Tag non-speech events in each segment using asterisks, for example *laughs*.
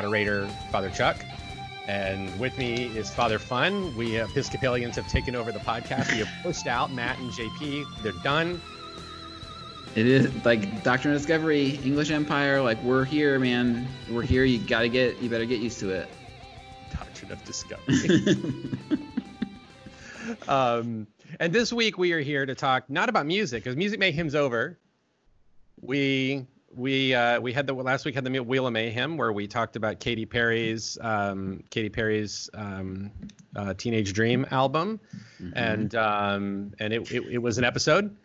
moderator, Father Chuck. And with me is Father Fun. We Episcopalians have taken over the podcast. We have pushed out Matt and JP. They're done. It is like Doctrine of Discovery, English Empire. Like we're here, man. We're here. You gotta get. You better get used to it. Doctrine of Discovery. *laughs* um, and this week we are here to talk not about music because Music Mayhem's over. We we uh, we had the last week had the Wheel of Mayhem where we talked about Katy Perry's um, Katy Perry's um, uh, Teenage Dream album, mm-hmm. and um, and it, it, it was an episode.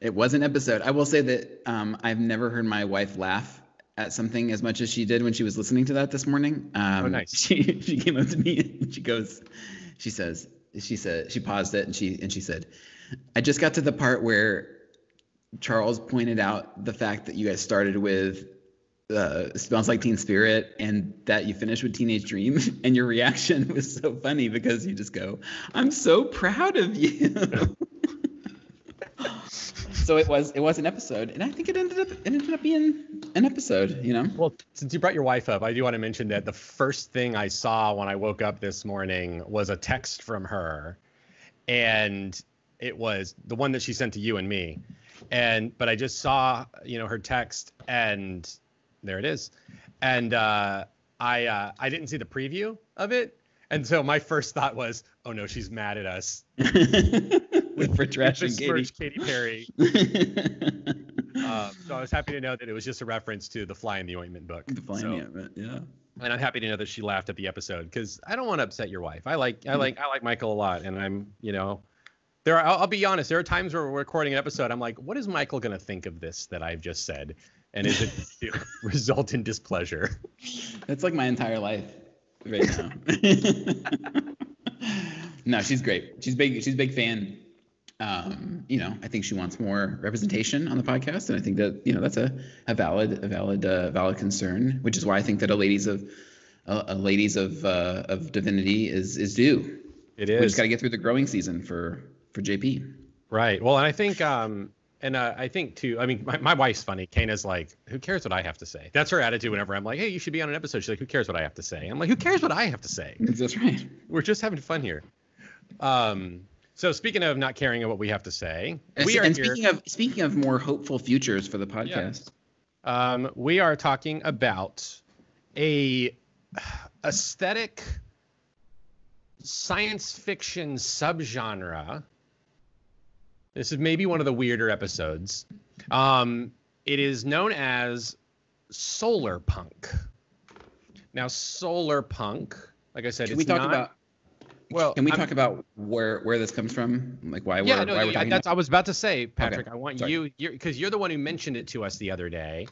It was an episode. I will say that um, I've never heard my wife laugh at something as much as she did when she was listening to that this morning. Um, oh, nice. She *laughs* she came up to me and she goes, she says, she said she paused it and she and she said, I just got to the part where Charles pointed out the fact that you guys started with uh, smells like teen spirit and that you finished with teenage dream *laughs* and your reaction was so funny because you just go i'm so proud of you. *laughs* So it was it was an episode and i think it ended up it ended up being an episode you know? Well since you brought your wife up i do want to mention that the first thing i saw when i woke up this morning was a text from her and it was the one that she sent to you and me and but I just saw you know her text and there it is, and uh, I uh, I didn't see the preview of it, and so my first thought was, oh no, she's mad at us *laughs* with for trashing Katy. Katy Perry. *laughs* um, so I was happy to know that it was just a reference to the Fly in the Ointment book. The Fly so, in the Ointment, yeah. And I'm happy to know that she laughed at the episode because I don't want to upset your wife. I like I like I like Michael a lot, and I'm you know there are, I'll, I'll, be honest. There are times where we're recording an episode. I'm like, what is Michael going to think of this that I've just said? And is it *laughs* result in displeasure? That's like my entire life right now. *laughs* no, she's great. She's big. She's a big fan. Um, you know, I think she wants more representation on the podcast, and I think that you know that's a, a valid a valid uh, valid concern, which is why I think that a ladies of a, a ladies of uh, of divinity is is due. It is. We just got to get through the growing season for for JP. Right. Well, and I think um and uh, I think too. I mean, my, my wife's funny. Kana's like, "Who cares what I have to say?" That's her attitude whenever I'm like, "Hey, you should be on an episode." She's like, "Who cares what I have to say?" I'm like, "Who cares what I have to say?" That's right. We're just having fun here. Um. So speaking of not caring what we have to say, we are and speaking here, of speaking of more hopeful futures for the podcast. Yeah. Um, we are talking about a aesthetic science fiction subgenre this is maybe one of the weirder episodes. Um, it is known as solar punk. Now, solar punk, like I said, can we talk not, about? Well, can we I'm, talk about where where this comes from? Like why yeah, we're no, why we're that's about? I was about to say, Patrick. Okay. I want Sorry. you because you're the one who mentioned it to us the other day,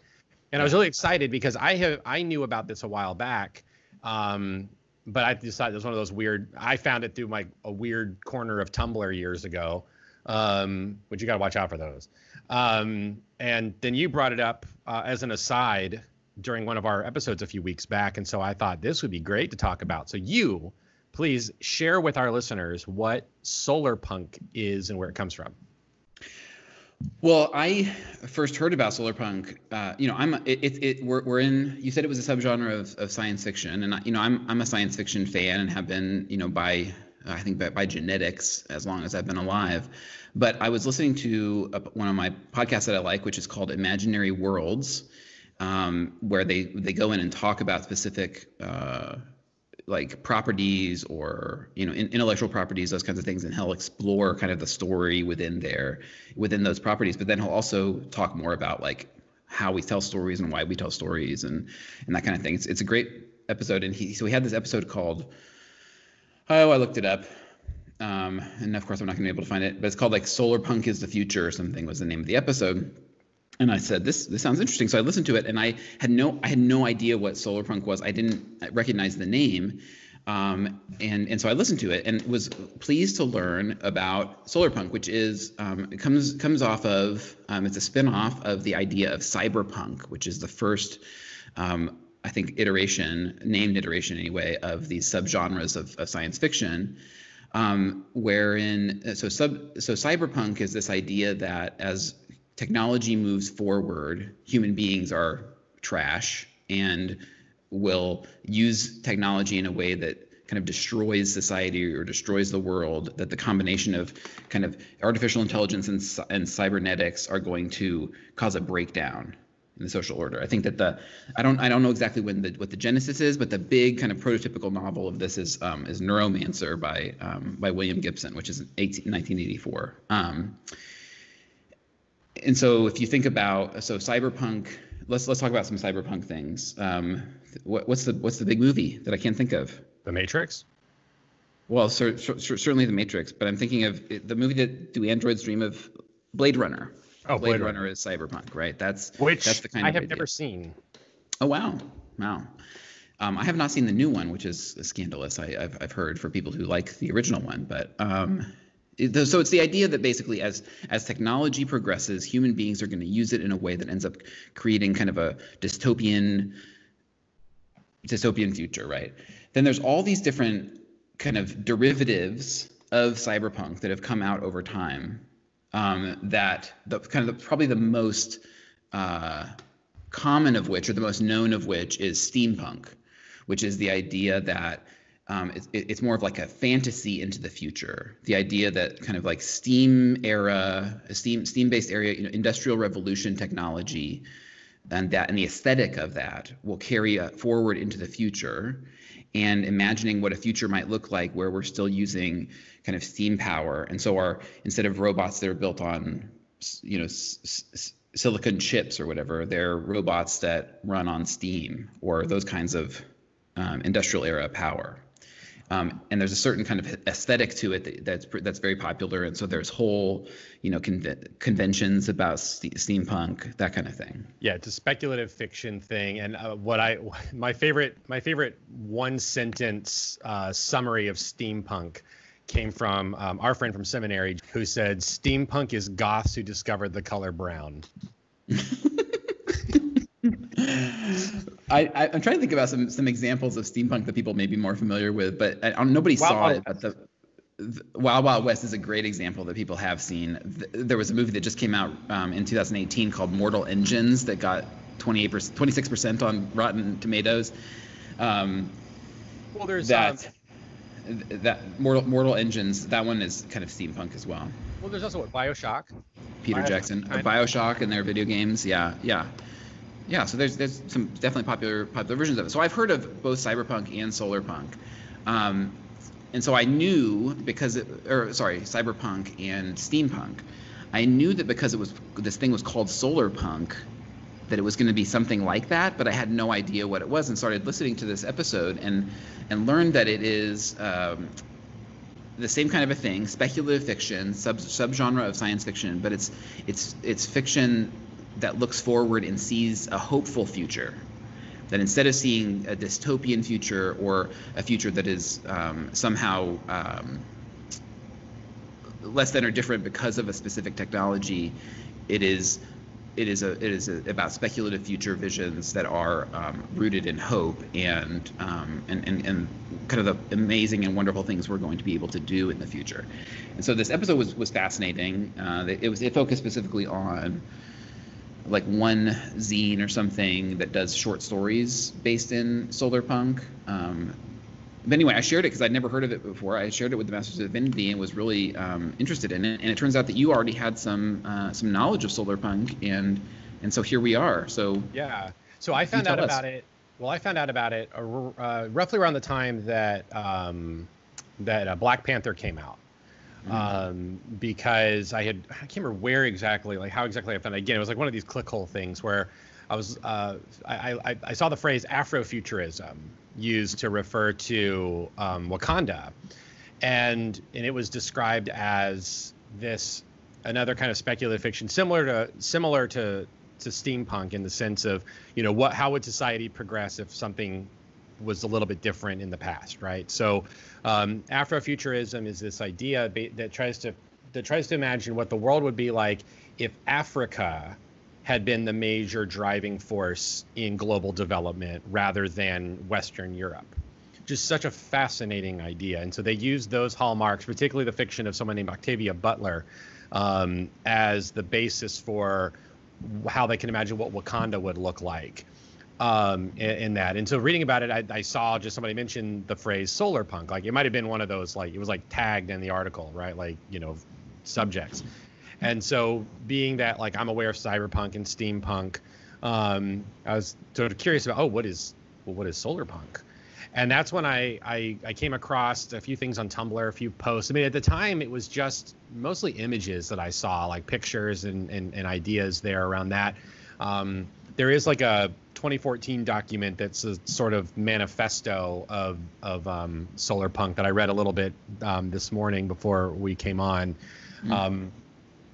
and I was really excited because I have I knew about this a while back. Um, but I decided it was one of those weird. I found it through my a weird corner of Tumblr years ago, um, but you got to watch out for those. Um, and then you brought it up uh, as an aside during one of our episodes a few weeks back, and so I thought this would be great to talk about. So you, please share with our listeners what solar punk is and where it comes from. Well, I first heard about solar punk. Uh, you know, I'm it, it, it, we're, we're in. You said it was a subgenre of, of science fiction, and you know, I'm I'm a science fiction fan and have been, you know, by I think by, by genetics as long as I've been alive. But I was listening to a, one of my podcasts that I like, which is called Imaginary Worlds, um, where they they go in and talk about specific uh, like properties or you know in, intellectual properties, those kinds of things, and he'll explore kind of the story within there within those properties. But then he'll also talk more about like how we tell stories and why we tell stories and and that kind of thing. It's it's a great episode, and he so he had this episode called Oh, I looked it up. Um, and of course, I'm not going to be able to find it, but it's called like Solar Punk is the Future or something was the name of the episode. And I said, this this sounds interesting. So I listened to it, and I had no I had no idea what solar punk was. I didn't recognize the name, um, and and so I listened to it and was pleased to learn about solar punk, which is um, it comes comes off of um, it's a spinoff of the idea of cyberpunk, which is the first um, I think, iteration, named iteration anyway, of these subgenres of, of science fiction. Um, wherein so sub so cyberpunk is this idea that as technology moves forward, human beings are trash and will use technology in a way that kind of destroys society or destroys the world that the combination of kind of artificial intelligence and, and cybernetics are going to cause a breakdown in the social order. I think that the I don't I don't know exactly when the what the genesis is, but the big kind of prototypical novel of this is um, is Neuromancer by um, by William Gibson, which is 18, 1984. Um, and so if you think about so cyberpunk, let's let's talk about some cyberpunk things. Um, what, what's the what's the big movie that I can't think of? The Matrix. Well, cer- cer- certainly the Matrix, but I'm thinking of the movie that do androids dream of? Blade Runner. Oh, Blade, Blade Runner. Runner. is cyberpunk, right? That's which that's the kind I have idea. never seen. Oh wow, wow. Um, I have not seen the new one, which is scandalous. I, have I've heard for people who like the original one, but um, it, so it's the idea that basically as as technology progresses, human beings are going to use it in a way that ends up creating kind of a dystopian dystopian future, right? Then there's all these different kind of derivatives of cyberpunk that have come out over time um, that the kind of the, probably the most uh, common of which, or the most known of which, is steampunk, which is the idea that um, it, it's more of like a fantasy into the future. The idea that kind of like steam era, steam steam based area, you know, industrial revolution technology, and that and the aesthetic of that will carry forward into the future and imagining what a future might look like where we're still using kind of steam power. And so our instead of robots that are built on you know s- s- silicon chips or whatever they're robots that run on steam or those kinds of um, industrial era power um, and there's a certain kind of aesthetic to it that, that's that's very popular. And so there's whole, you know, conventions about st- steampunk, that kind of thing. Yeah, it's a speculative fiction thing. And uh, what I, *laughs* my favorite, my favorite one sentence uh, summary of steampunk came from um, our friend from seminary who said, "Steampunk is goths who discovered the color brown." *laughs* I, I am trying to think about some some examples of steampunk that people may be more familiar with, but I, nobody Wild saw it. But the, the, Wild Wild West is a great example that people have seen. There was a movie that just came out um, in 2018 called Mortal Engines that got 28 26 percent on Rotten Tomatoes. Um, well, there's that. Um, that Mortal Mortal Engines, that one is kind of steampunk as well. Well, there's also what Bioshock. Peter Bioshock, Jackson, Bioshock, and their video games. Yeah, yeah. Yeah, so there's there's some definitely popular popular versions of it. So I've heard of both cyberpunk and solarpunk, um, and so I knew because it, or sorry, cyberpunk and steampunk. I knew that because it was this thing was called solarpunk, that it was going to be something like that, but I had no idea what it was, and started listening to this episode and and learned that it is. Um, the same kind of a thing, speculative fiction, sub subgenre of science fiction, but it's it's it's fiction that looks forward and sees a hopeful future. That instead of seeing a dystopian future or a future that is um, somehow um, less than or different because of a specific technology, it is it is a it is a, about speculative future visions that are um, rooted in hope and, um, and and and kind of the amazing and wonderful things we're going to be able to do in the future. And so this episode was was fascinating. Uh, it was it focused specifically on like one zine or something that does short stories based in solar punk. Um, but anyway, I shared it because I'd never heard of it before. I shared it with the Masters of Divinity and was really um, interested in it. And it turns out that you already had some uh, some knowledge of solar punk, and and so here we are. So yeah, so I found out about it. Well, I found out about it uh, roughly around the time that um, that uh, Black Panther came out. Um, because I had I can't remember where exactly, like how exactly I found it. Again, it was like one of these clickhole things where I was uh, I, I, I saw the phrase Afrofuturism used to refer to um, Wakanda, and and it was described as this another kind of speculative fiction similar to similar to to steampunk in the sense of you know what how would society progress if something was a little bit different in the past, right? So, um, Afrofuturism is this idea that tries to that tries to imagine what the world would be like if Africa had been the major driving force in global development rather than Western Europe. Just such a fascinating idea, and so they use those hallmarks, particularly the fiction of someone named Octavia Butler, um, as the basis for how they can imagine what Wakanda would look like um, in, in, that. And so reading about it, I, I, saw just somebody mention the phrase solar punk. Like it might have been one of those, like it was like tagged in the article, right? Like, you know, subjects. And so being that like I'm aware of cyberpunk and steampunk, um, I was sort of curious about, oh, what is, well, what is solar punk? And that's when I, I, I came across a few things on Tumblr, a few posts. I mean, at the time, it was just mostly images that I saw, like pictures and, and, and ideas there around that. Um, there is like a 2014 document that's a sort of manifesto of of um, solar punk that I read a little bit um, this morning before we came on. Mm-hmm. Um,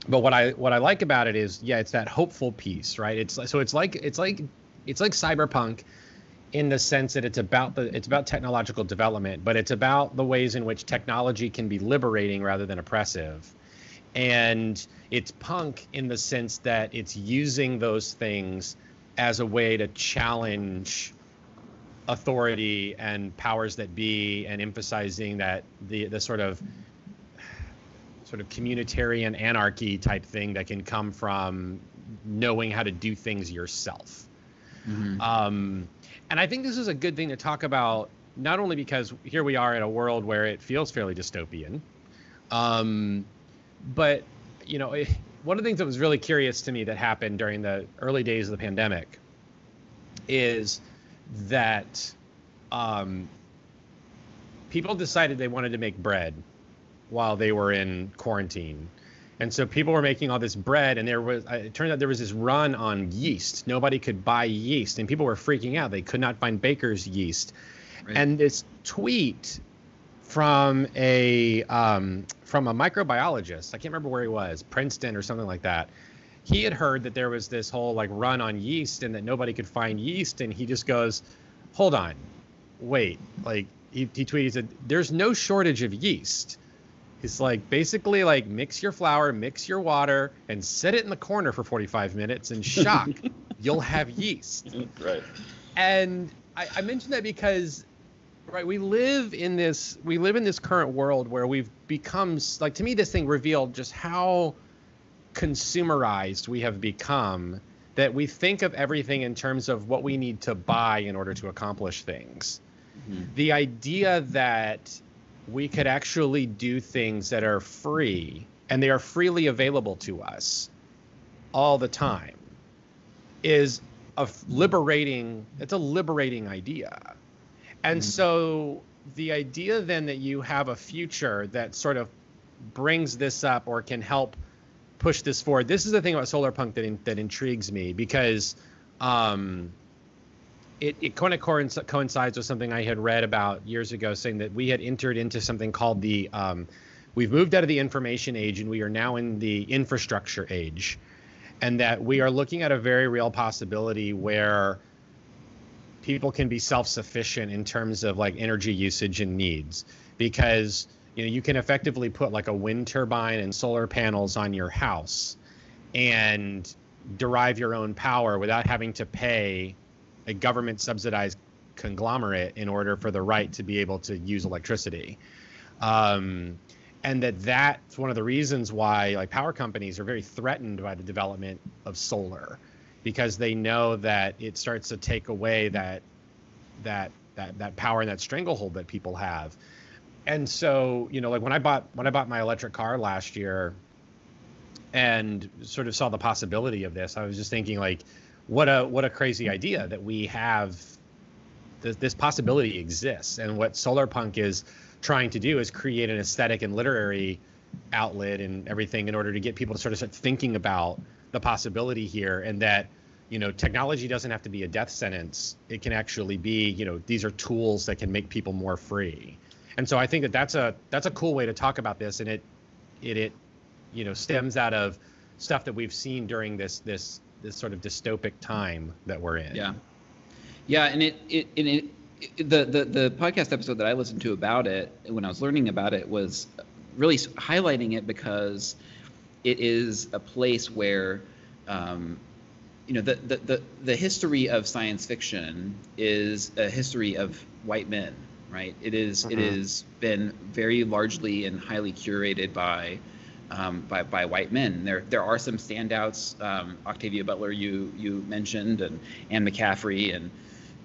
but what I what I like about it is yeah, it's that hopeful piece, right? It's so it's like it's like it's like cyberpunk in the sense that it's about the it's about technological development, but it's about the ways in which technology can be liberating rather than oppressive. And it's punk in the sense that it's using those things as a way to challenge authority and powers that be and emphasizing that the the sort of sort of communitarian anarchy type thing that can come from knowing how to do things yourself. Mm-hmm. Um, and I think this is a good thing to talk about, not only because here we are in a world where it feels fairly dystopian, um, but you know, it, one of the things that was really curious to me that happened during the early days of the pandemic is that um, people decided they wanted to make bread while they were in quarantine. And so people were making all this bread, and there was uh, it turned out there was this run on yeast. Nobody could buy yeast, and people were freaking out. They could not find baker's yeast. Right. And this tweet from a um, from a microbiologist, I can't remember where he was, Princeton or something like that. He had heard that there was this whole like run on yeast and that nobody could find yeast, and he just goes, "Hold on, wait!" Like he, he tweeted, he said, "There's no shortage of yeast." He's like basically like mix your flour, mix your water, and set it in the corner for 45 minutes and shock, *laughs* you'll have yeast. Right. And I, I mentioned that because right we live in this we live in this current world where we've become like to me this thing revealed just how consumerized we have become that we think of everything in terms of what we need to buy in order to accomplish things mm-hmm. the idea that we could actually do things that are free and they are freely available to us all the time is a liberating it's a liberating idea and mm-hmm. so the idea then that you have a future that sort of brings this up or can help push this forward this is the thing about solar punk that, in, that intrigues me because um, it, it kind of coincides with something I had read about years ago, saying that we had entered into something called the um, we've moved out of the information age and we are now in the infrastructure age, and that we are looking at a very real possibility where people can be self-sufficient in terms of like energy usage and needs because you know you can effectively put like a wind turbine and solar panels on your house and derive your own power without having to pay a government subsidized conglomerate in order for the right to be able to use electricity. Um, and that that's one of the reasons why like power companies are very threatened by the development of solar because they know that it starts to take away that that that that power and that stranglehold that people have. And so you know like when i bought when i bought my electric car last year and sort of saw the possibility of this i was just thinking like what a what a crazy idea that we have this, this possibility exists. And what solarpunk is trying to do is create an aesthetic and literary outlet and everything in order to get people to sort of start thinking about the possibility here and that you know technology doesn't have to be a death sentence. It can actually be you know these are tools that can make people more free. And so i think that that's a that's a cool way to talk about this and it it it you know stems out of stuff that we've seen during this this this sort of dystopic time that we're in. Yeah, yeah, and it it and it, the, the the podcast episode that I listened to about it when I was learning about it was really highlighting it because it is a place where um, you know the, the the the history of science fiction is a history of white men right it is, mm-hmm. it has been very largely and highly curated by um, by, by white men. There there are some standouts. Um, Octavia Butler, you you mentioned, and Anne McCaffrey and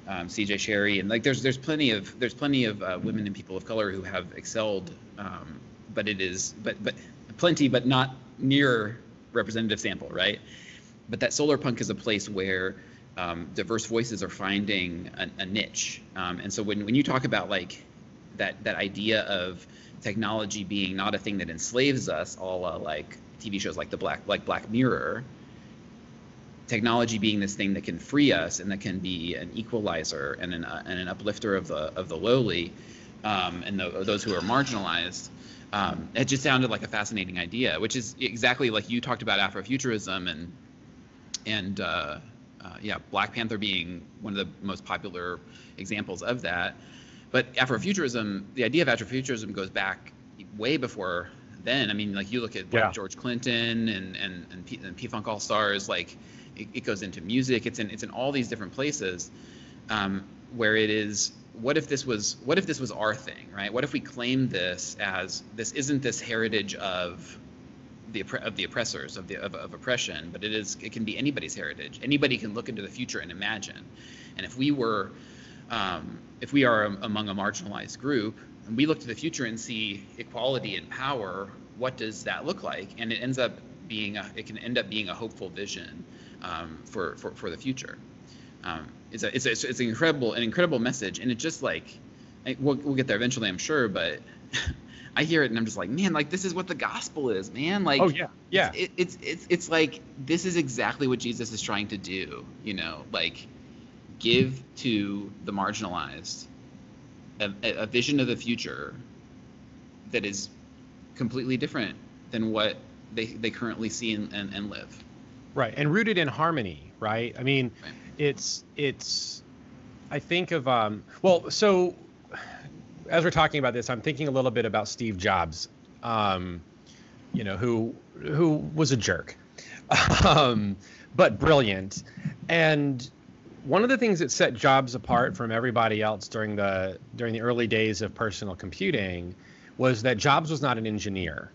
um, C.J. Cherryh, and like there's there's plenty of there's plenty of uh, women and people of color who have excelled, um, but it is but but plenty, but not near representative sample, right? But that solar punk is a place where um, diverse voices are finding a, a niche, um, and so when when you talk about like that that idea of technology being not a thing that enslaves us, all like TV shows like the Black like Black Mirror. Technology being this thing that can free us and that can be an equalizer and an, uh, and an uplifter of the of the lowly, um, and the, those who are marginalized. Um, it just sounded like a fascinating idea, which is exactly like you talked about Afrofuturism and and uh, uh, yeah, Black Panther being one of the most popular examples of that. But Afrofuturism, the idea of Afrofuturism goes back way before then. I mean, like you look at like, Yeah. George Clinton and and and P, and P Funk All Stars, like it, it goes into music. It's in it's in all these different places um, where it is. What if this was what if this was our thing, right? What if we claimed this as this isn't this heritage of the of the oppressors of the of, of oppression, but it is it can be anybody's heritage. Anybody can look into the future and imagine. And if we were um, if we are am- among a marginalized group and we look to the future and see equality and power, what does that look like? And it ends up being a, it can end up being a hopeful vision um, for, for for the future. Um, it's a, it's a, it's an incredible an incredible message, and it just like I, we'll, we'll get there eventually, I'm sure, but. *laughs* I hear it and I'm just like, man, like this is what the gospel is, man. Like, Oh yeah, yeah. it, it's it's it's like this is exactly what Jesus is trying to do. You know, like give to the marginalized a, a a vision of the future that is completely different than what they, they currently see and, and, and live. Right, and rooted in harmony, right? I mean, Right. It's it's. I think of um. Well, so as we're talking about this, I'm thinking a little bit about Steve Jobs, um, you know, who who was a jerk, *laughs* um, but brilliant, and one of the things that set Jobs apart from everybody else during the during the early days of personal computing was that Jobs was not an engineer.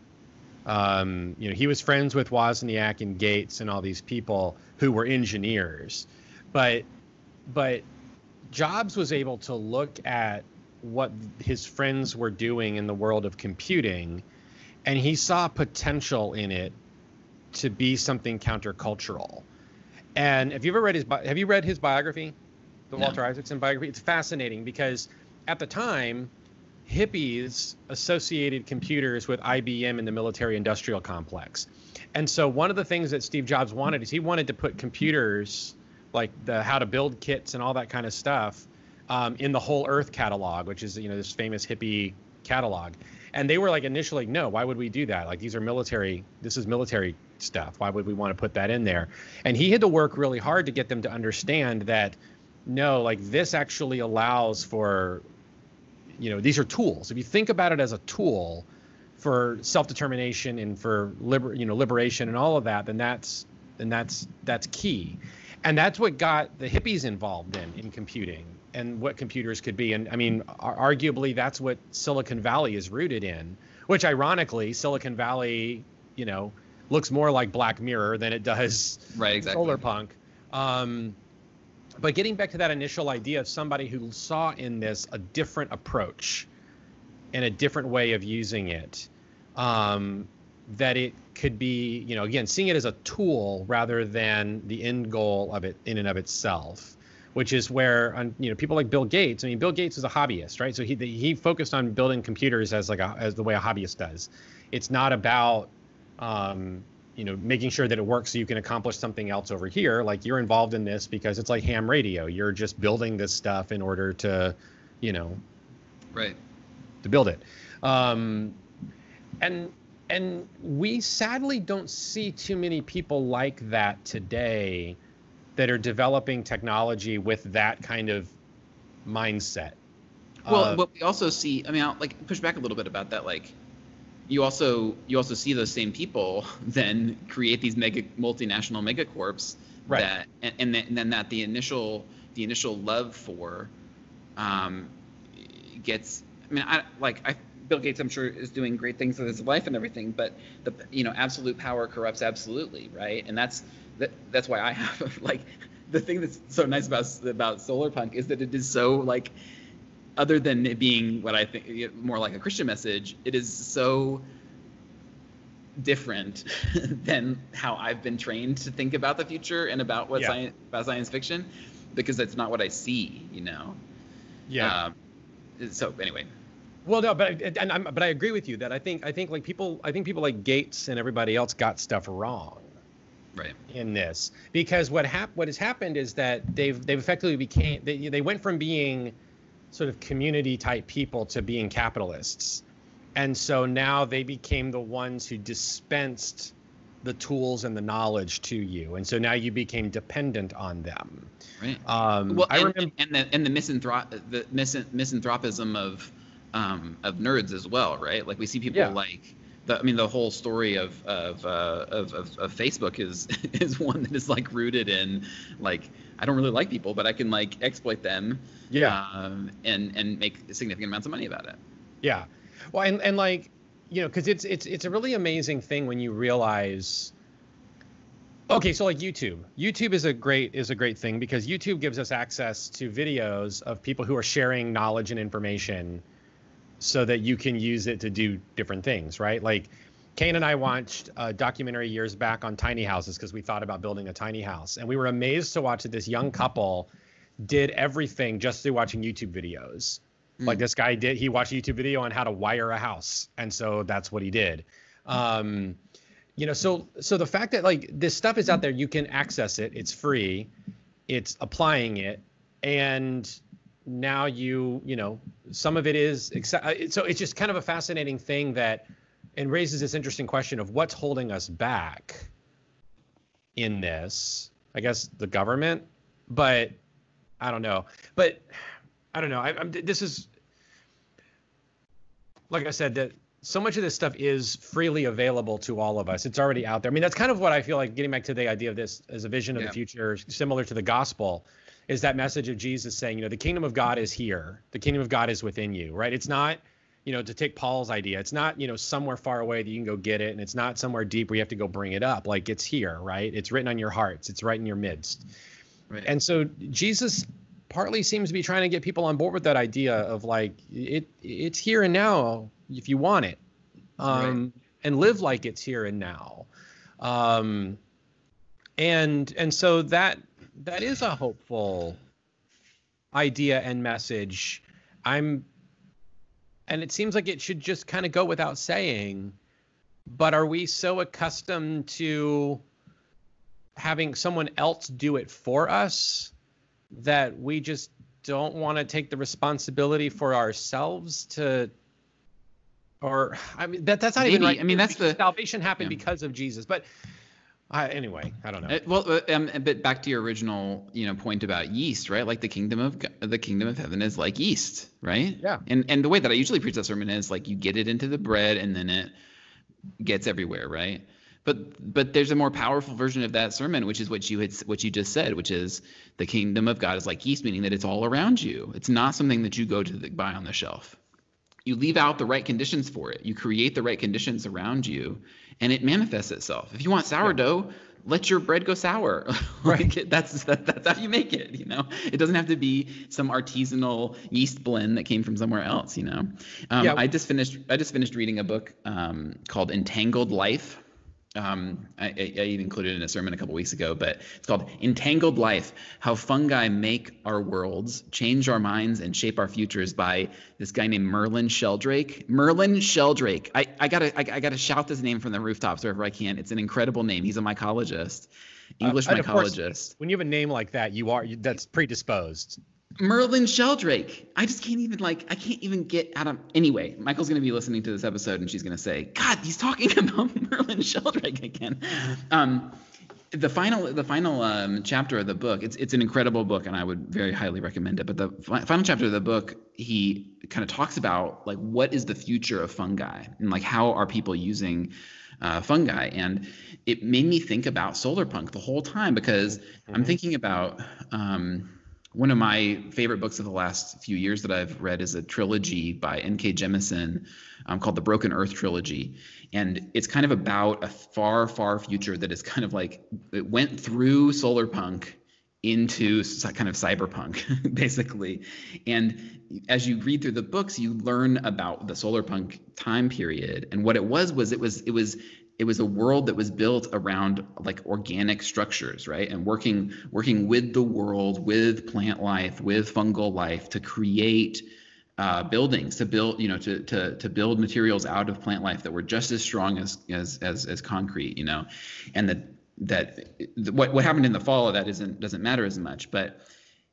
Um, you know, he was friends with Wozniak and Gates and all these people who were engineers, but but Jobs was able to look at what his friends were doing in the world of computing, and he saw potential in it to be something countercultural. And have you ever read his bi- have you read his biography, the No. Walter Isaacson biography? It's fascinating because at the time, hippies associated computers with IBM and the military industrial complex. And so one of the things that Steve Jobs wanted is he wanted to put computers like the how to build kits and all that kind of stuff um, in the whole earth catalog, which is you know this famous hippie catalog. And they were like initially, no, why would we do that? Like these are military, this is military stuff. Why would we want to put that in there? And he had to work really hard to get them to understand that no, like this actually allows for you know these are tools if you think about it as a tool for self-determination and for liber, you know liberation and all of that then that's then that's that's key and that's what got the hippies involved in in computing and what computers could be and i mean ar- arguably that's what silicon valley is rooted in which ironically silicon valley you know looks more like black mirror than it does Right, exactly. solar punk um, but getting back to that initial idea of somebody who saw in this a different approach and a different way of using it um, that it could be you know again seeing it as a tool rather than the end goal of it in and of itself which is where you know people like bill gates i mean bill gates is a hobbyist right? So he he focused on building computers as like a, as the way a hobbyist does. It's not about um, you know making sure that it works so you can accomplish something else over here. Like you're involved in this because it's like ham radio. You're just building this stuff in order to you know Right. to build it. Um, and and we sadly don't see too many people like that today that are developing technology with that kind of mindset Well, Uh, but we also see. I mean, I'll like push back a little bit about that. Like, you also you also see those same people *laughs* then create these mega multinational megacorps Right. that and, and, then, and then that the initial the initial love for um, gets. I mean, I like I Bill Gates, I'm sure, is doing great things with his life and everything, but the you know absolute power corrupts absolutely, right? And that's that, that's why I have *laughs* like the thing that's so nice about about solar punk is that it is so like other than it being what I think more like a Christian message, it is so different *laughs* than how I've been trained to think about the future and about what yeah. science about science fiction, because that's not what I see, you know. Yeah. Um, so anyway. Well, no, but and I'm, but I agree with you that I think I think like people I think people like Gates and everybody else got stuff wrong. Right. In this, because what hap- what has happened is that they've they've effectively became they they went from being sort of community type people to being capitalists. And so now they became the ones who dispensed the tools and the knowledge to you. And so now you became dependent on them. Right. Um, well, I and, remember and the and the, misanthrop- the misanthropism of um, of nerds as well, right? Like we see people yeah. like the, I mean, the whole story of of, uh, of, of of Facebook is *laughs* is one that is like rooted in like I don't really like people, but I can like exploit them, yeah, um, and and make significant amounts of money about it. Yeah, well, and and like you know, because it's it's it's a really amazing thing when you realize. Okay, so like YouTube, YouTube is a great is a great thing because YouTube gives us access to videos of people who are sharing knowledge and information so that you can use it to do different things, right? Like Kane and I watched a documentary years back on tiny houses because we thought about building a tiny house. And we were amazed to watch that this young couple did everything just through watching YouTube videos. Mm. Like this guy did, he watched a YouTube video on how to wire a house. And so that's what he did. Um, you know, so so the fact that like this stuff is out there, you can access it, it's free, it's applying it, and now you you know some of it is uh, so it's just kind of a fascinating thing that and raises this interesting question of what's holding us back in this i guess the government but i don't know. But i don't know I, am this is like i said that so much of this stuff is freely available to all of us. It's already out there. I mean that's kind of what i feel like getting back to the idea of this as a vision of yeah. the future similar to the gospel is that message of Jesus saying, you know, the kingdom of God is here. The kingdom of God is within you, right? It's not, you know, to take Paul's idea, it's not, you know, somewhere far away that you can go get it. And it's not somewhere deep where you have to go bring it up. Like it's here, right? It's written on your hearts, it's right in your midst. Right. And so Jesus partly seems to be trying to get people on board with that idea of like, it it's here and now if you want it. Um, right. and live like it's here and now. Um, and and so that that is a hopeful idea and message. I'm and it seems like it should just kind of go without saying, but are we so accustomed to having someone else do it for us that we just don't want to take the responsibility for ourselves to or I mean that that's not Maybe. even right. I mean that's the salvation happened yeah. because of Jesus. But I, anyway, I don't know. Uh, well, uh, um, but back to your original, you know, point about yeast, right? Like the kingdom of the kingdom of heaven is like yeast, right? Yeah. And and the way that I usually preach that sermon is like you get it into the bread and then it gets everywhere, right? But but there's a more powerful version of that sermon, which is what you had what you just said, which is the kingdom of God is like yeast, meaning that it's all around you. It's not something that you go to the, buy on the shelf you leave out the right conditions for it. You create the right conditions around you, and it manifests itself. If you want sourdough, yeah. let your bread go sour. *laughs* like right. that's that, that's how you make it. You know, it doesn't have to be some artisanal yeast blend that came from somewhere else. You know, um, yeah. I just finished I just finished reading a book um, called Entangled Life um, I, I, even included in a sermon a couple weeks ago, but it's called Entangled Life How Fungi Make Our Worlds, Change Our Minds, and Shape Our Futures by this guy named Merlin Sheldrake. Merlin Sheldrake. I, I, gotta, I, I, gotta shout this name from the rooftops wherever I can. It's an incredible name. He's a mycologist, uh, English uh, mycologist. Course, when you have a name like that, you are that's predisposed. Merlin Sheldrake. I just can't even like I can't even get out of anyway. Michael's gonna be listening to this episode and she's gonna say, God, he's talking *laughs* about Merlin Sheldrake again. Um, the final the final um, chapter of the book it's it's an incredible book and I would very highly recommend it. But the fi- final chapter of the book he kind of talks about like what is the future of fungi and like how are people using uh, fungi and it made me think about solar punk the whole time because mm-hmm. I'm thinking about um, one of my favorite books of the last few years that I've read is a trilogy by N.K. Jemisin um, called the Broken Earth Trilogy. And it's kind of about a far, far future that is kind of like it went through solar punk into kind of cyberpunk, *laughs* basically. And as you read through the books, you learn about the solar punk time period. And what it was was it was it was it was a world that was built around like organic structures right? And working working with the world with plant life with fungal life to create uh, buildings to build you know to, to to build materials out of plant life that were just as strong as as as, as concrete you know? And that that what what happened in the fall of that isn't doesn't matter as much but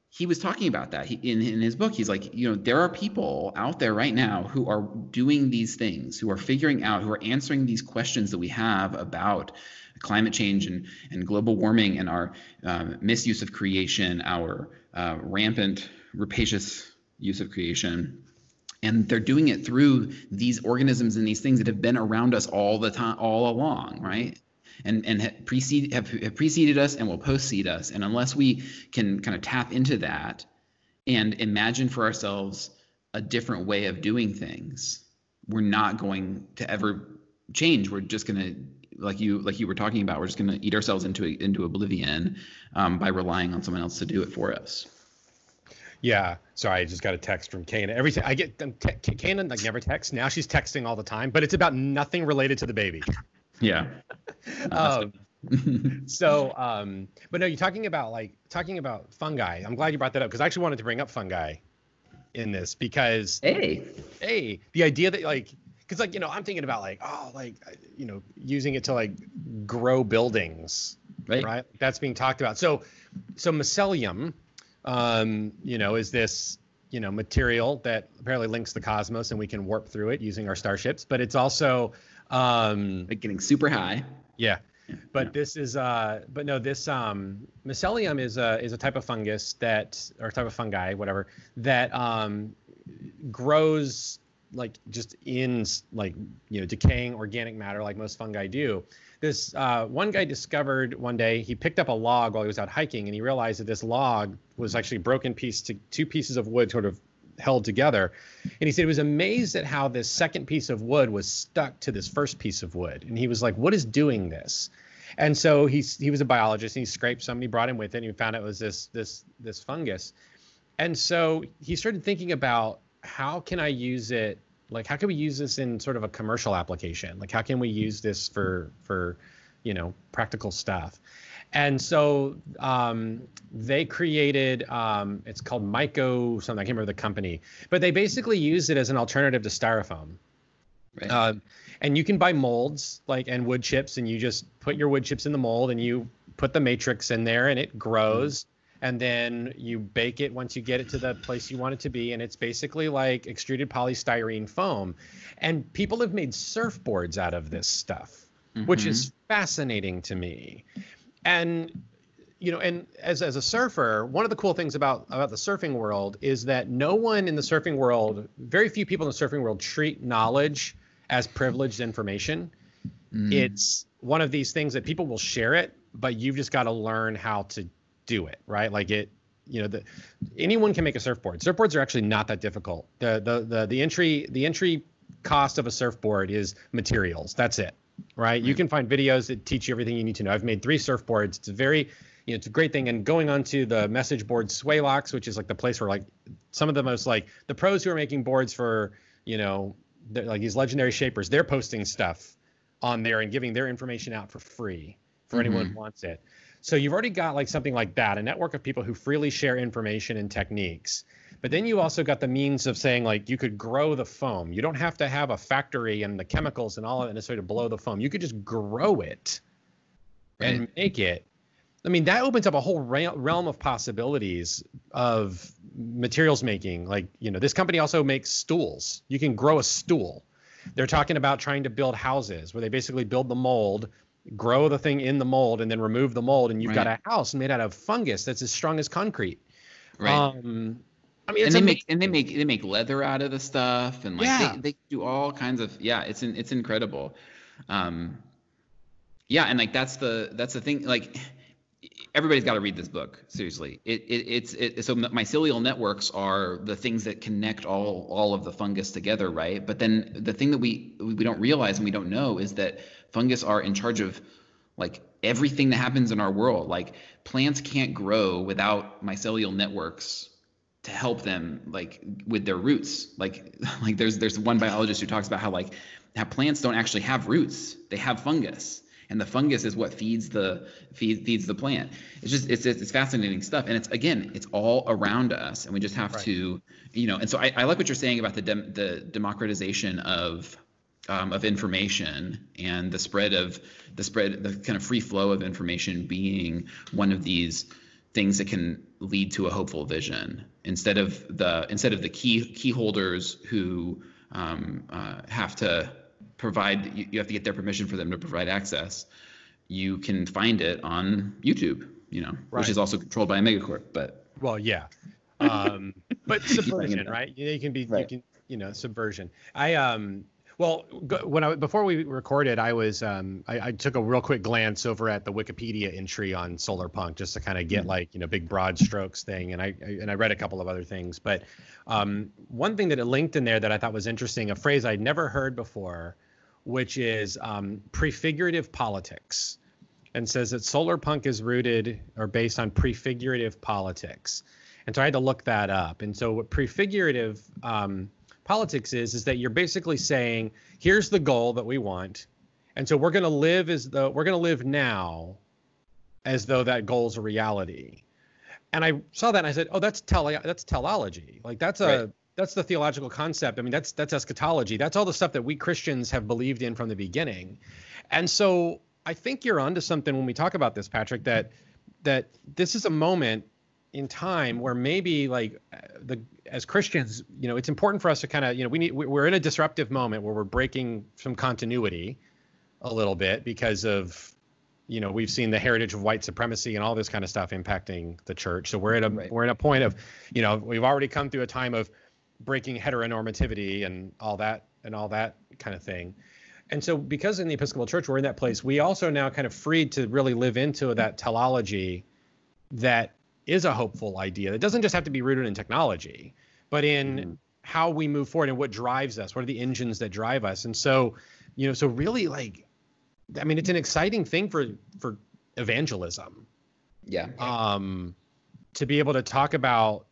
he was talking about that. He, in, in his book he's like you know there are people out there right now who are doing these things who are figuring out who are answering these questions that we have about climate change and, and global warming and our um, misuse of creation our uh, rampant rapacious use of creation. And they're doing it through these organisms and these things that have been around us all the time all along right and and precede have, have preceded us and will postcede us. And unless we can kind of tap into that and imagine for ourselves a different way of doing things, we're not going to ever change. We're just going to like you like you were talking about we're just going to eat ourselves into into oblivion um, by relying on someone else to do it for us yeah sorry i just got a text from Kana. every time i get um, te- Kana like never texts now she's texting all the time but it's about nothing related to the baby yeah. *laughs* um, *laughs* so, um, but no, you're talking about like talking about fungi. I'm glad you brought that up because I actually wanted to bring up fungi in this because hey, hey, the idea that like because like you know I'm thinking about like oh like you know using it to like grow buildings, right? right? That's being talked about. So, so mycelium, um, you know, is this you know material that apparently links the cosmos and we can warp through it using our starships, but it's also um, like getting super high. Yeah. But yeah. this is uh but no this um mycelium is a is a type of fungus that or type of fungi whatever that um grows like just in like you know decaying organic matter like most fungi do this uh, one guy discovered one day he picked up a log while he was out hiking and he realized that this log was actually broken piece to two pieces of wood sort of held together. And he said he was amazed at how this second piece of wood was stuck to this first piece of wood. And he was like, what is doing this? And so he's he was a biologist and he scraped some and he brought him with it and he found it was this this this fungus. And so he started thinking about how can I use it like how can we use this in sort of a commercial application? Like how can we use this for for you know practical stuff? And so um, they created, um, it's called Myco something, I can't remember the company, but they basically use it as an alternative to styrofoam. Right. Uh, and you can buy molds like and wood chips, and you just put your wood chips in the mold, and you put the matrix in there, and it grows. Mm-hmm. And then you bake it once you get it to the place you want it to be, and it's basically like extruded polystyrene foam. And people have made surfboards out of this stuff, mm-hmm. which is mm-hmm. fascinating to me and you know and as as a surfer one of the cool things about about the surfing world is that no one in the surfing world very few people in the surfing world treat knowledge as privileged information. Mm. it's one of these things that people will share it but you've just got to learn how to do it right? Like it you know the anyone can make a surfboard. Surfboards are actually not that difficult. The the the, the entry the entry cost of a surfboard is materials. That's it right? You can find videos that teach you everything you need to know. I've made three surfboards. It's a very, you know, it's a great thing. And going on to the message board Swaylocks, which is like the place where like some of the most like the pros who are making boards for, you know, like these legendary shapers, they're posting stuff on there and giving their information out for free for mm-hmm. anyone who wants it. So you've already got like something like that, a network of people who freely share information and techniques. But then you also got the means of saying like you could grow the foam. You don't have to have a factory and the chemicals and all of it necessarily to blow the foam. You could just grow it right. and make it. I mean, that opens up a whole realm of possibilities of materials making. Like, you know, this company also makes stools. You can grow a stool. They're talking about trying to build houses where they basically build the mold, grow the thing in the mold, and then remove the mold, and you've right. got a house made out of fungus that's as strong as concrete. Right. Um, I mean, and they make and they make they make leather out of the stuff, and like yeah. they, they do all kinds of yeah. It's in, it's incredible. Um, yeah, and like that's the that's the thing. Like everybody's got to read this book seriously it, it it's it, so mycelial networks are the things that connect all all of the fungus together right but then the thing that we we don't realize and we don't know is that fungus are in charge of like everything that happens in our world like plants can't grow without mycelial networks to help them like with their roots. Like *laughs* like there's there's one biologist who talks about how like how plants don't actually have roots. They have fungus. And the fungus is what feeds the feed, feeds the plant. It's just it's, it's fascinating stuff. And it's again it's all around us and we just have right. to you know and so I, I like what you're saying about the dem, the democratization of um, of information and the spread of the spread the kind of free flow of information being one of these things that can lead to a hopeful vision. Instead of the instead of the key key holders who um, uh, have to provide you, you have to get their permission for them to provide access you can find it on youtube you know right. which is also controlled by a megacorp but well yeah. *laughs* Um, but subversion right? You, you can be right. you can you know subversion. I um well, when I before we recorded, I was um, I, I, took a real quick glance over at the Wikipedia entry on solar punk just to kind of get mm-hmm. like you know big broad strokes thing, and I, I, and I read a couple of other things. But um, one thing that it linked in there that I thought was interesting, a phrase I'd never heard before, which is um, prefigurative politics, and says that solar punk is rooted or based on prefigurative politics, and so I had to look that up. And so what prefigurative um, politics is is that you're basically saying here's the goal that we want and so we're going to live as though we're going to live now as though that goal's a reality. And i saw that and i said oh that's tele that's teleology. Like that's a right. that's the theological concept. I mean that's that's eschatology. That's all the stuff that we christians have believed in from the beginning. And so i think you're onto something when we talk about this patrick that that this is a moment in time mm-hmm. where maybe like uh, the as Christians, you know, it's important for us to kind of, you know, we need we're in a disruptive moment where we're breaking some continuity a little bit because of you know we've seen the heritage of white supremacy and all this kind of stuff impacting the church. So we're at a right. we're in a point of you know we've already come through a time of breaking heteronormativity and all that and all that kind of thing. And so because in the episcopal church we're in that place we also now kind of freed to really live into that teleology that is a hopeful idea. It doesn't just have to be rooted in technology, but in mm how we move forward and what drives us. What are the engines that drive us? And so, you know, so really like, I mean, it's an exciting thing for for evangelism. Yeah. Um, to be able to talk about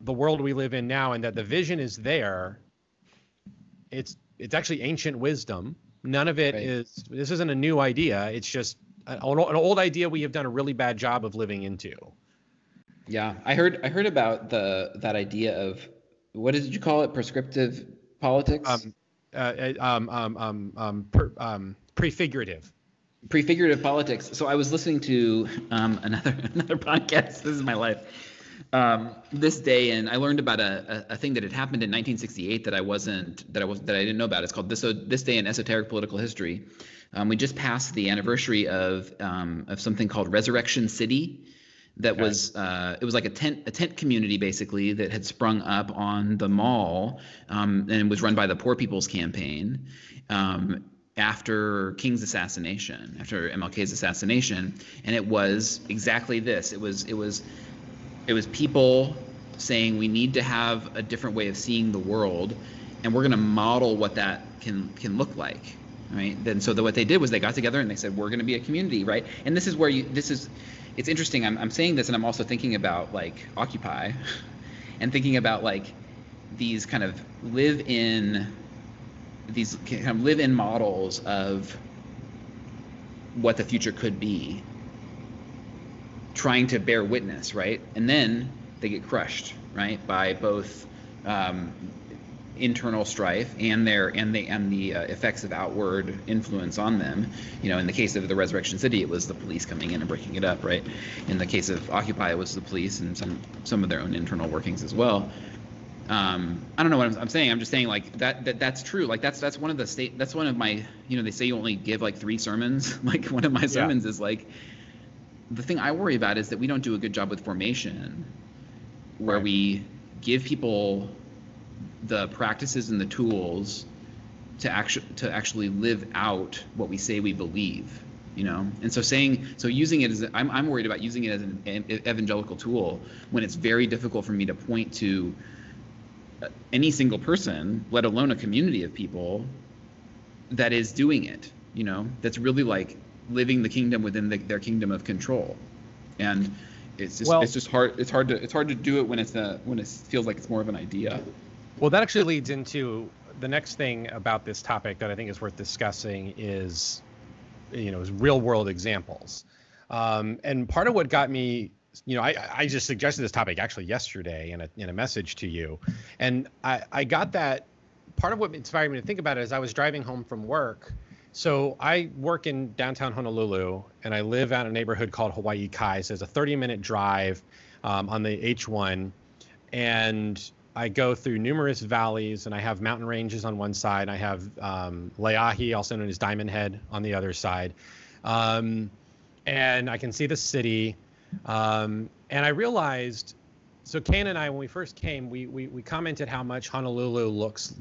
the world we live in now and that the vision is there. It's it's actually ancient wisdom. None of it right. is. This isn't a new idea. It's just an, an old idea we have done a really bad job of living into. Yeah, I heard I heard about the that idea of what did you call it? Prescriptive politics. Um, uh, uh um, um, um, um, per, um, prefigurative. Prefigurative politics. So I was listening to um, another *laughs* another podcast. This is my life. Um, this day, and I learned about a, a, a, thing that had happened in 1968 that I wasn't that I was that I didn't know about. It's called this this day in esoteric political history. Um, we just passed the anniversary of um, of something called Resurrection City that okay. was uh, it was like a tent a tent community basically that had sprung up on the mall um, and was run by the Poor People's Campaign um, after King's assassination, after MLK's assassination, and it was exactly this. It was it was it was people saying we need to have a different way of seeing the world, and we're going to model what that can can look like right then so the, what they did was they got together and they said we're going to be a community right and this is where you this is it's interesting. I'm, I'm saying this and I'm also thinking about like Occupy *laughs* and thinking about like these kind of live in these kind of live in models of what the future could be trying to bear witness right and then they get crushed right by both um, internal strife and their and the and the uh, effects of outward influence on them. You know, in the case of the Resurrection City, it was the police coming in and breaking it up, right? In the case of Occupy, it was the police and some some of their own internal workings as well. Um, I don't know what I'm, I'm, saying. I'm just saying like that, that that's true. Like that's that's one of the state. That's one of my. You know, they say you only give like three sermons. *laughs* like one of my sermons yeah. is like. The thing I worry about is that we don't do a good job with formation, where right. we give people the practices and the tools to actually to actually live out what we say we believe you know? And so saying so using it as I'm, I'm worried about using it as an evangelical tool when it's very difficult for me to point to uh, any single person let alone a community of people that is doing it you know? That's really like living the kingdom within the, their kingdom of control. And it's just well, it's just hard it's hard to it's hard to do it when it's a when it feels like it's more of an idea well that actually leads into the next thing about this topic that i think is worth discussing is you know is real world examples. Um, and part of what got me you know I, I just suggested this topic actually yesterday in a, in a message to you. And I, I got that part of what inspired me to think about it is i was driving home from work. So I work in downtown Honolulu, and I live out in a neighborhood called Hawaii Kai. So it's a 30-minute drive um, on the H1, and I go through numerous valleys, and I have mountain ranges on one side. I have um, Leahi, also known as Diamond Head, on the other side, um, and I can see the city. Um, and I realized, so Kane and I, when we first came, we, we we commented how much Honolulu looks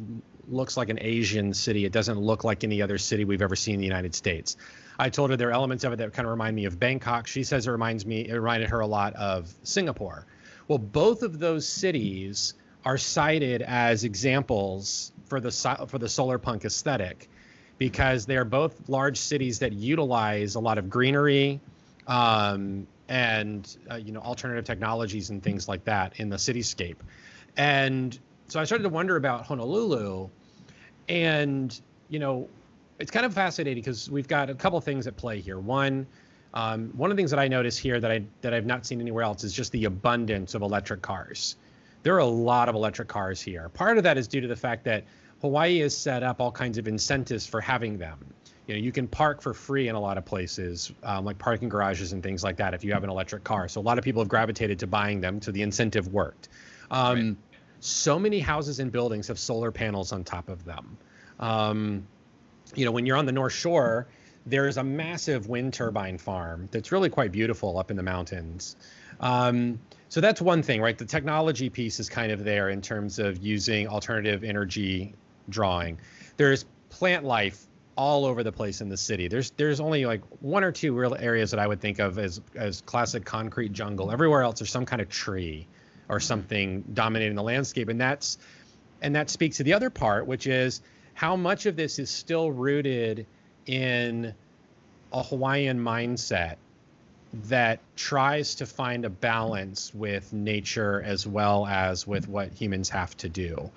looks like an Asian city. It doesn't look like any other city we've ever seen in the United States. I told her there are elements of it that kind of remind me of Bangkok. She says it reminds me, it reminded her a lot of Singapore. Well, both of those cities are cited as examples for the for the solar punk aesthetic because they are both large cities that utilize a lot of greenery um, and uh, you know alternative technologies and things like that in the cityscape. And so I started to wonder about Honolulu, and you know, it's kind of fascinating because we've got a couple things at play here. One, um, one of the things that I notice here that I that I've not seen anywhere else is just the abundance of electric cars. There are a lot of electric cars here. Part of that is due to the fact that Hawaii has set up all kinds of incentives for having them. You know, you can park for free in a lot of places, um, like parking garages and things like that, if you have an electric car. So a lot of people have gravitated to buying them, so the incentive worked. Um, right so many houses and buildings have solar panels on top of them. Um, you know, when you're on the North Shore, there's a massive wind turbine farm that's really quite beautiful up in the mountains. Um, so that's one thing, right? The technology piece is kind of there in terms of using alternative energy drawing. There's plant life all over the place in the city. There's there's only like one or two real areas that I would think of as as classic concrete jungle. Everywhere else there's some kind of tree or something dominating the landscape and that's and that speaks to the other part which is how much of this is still rooted in a hawaiian mindset that tries to find a balance with nature as well as with what humans have to do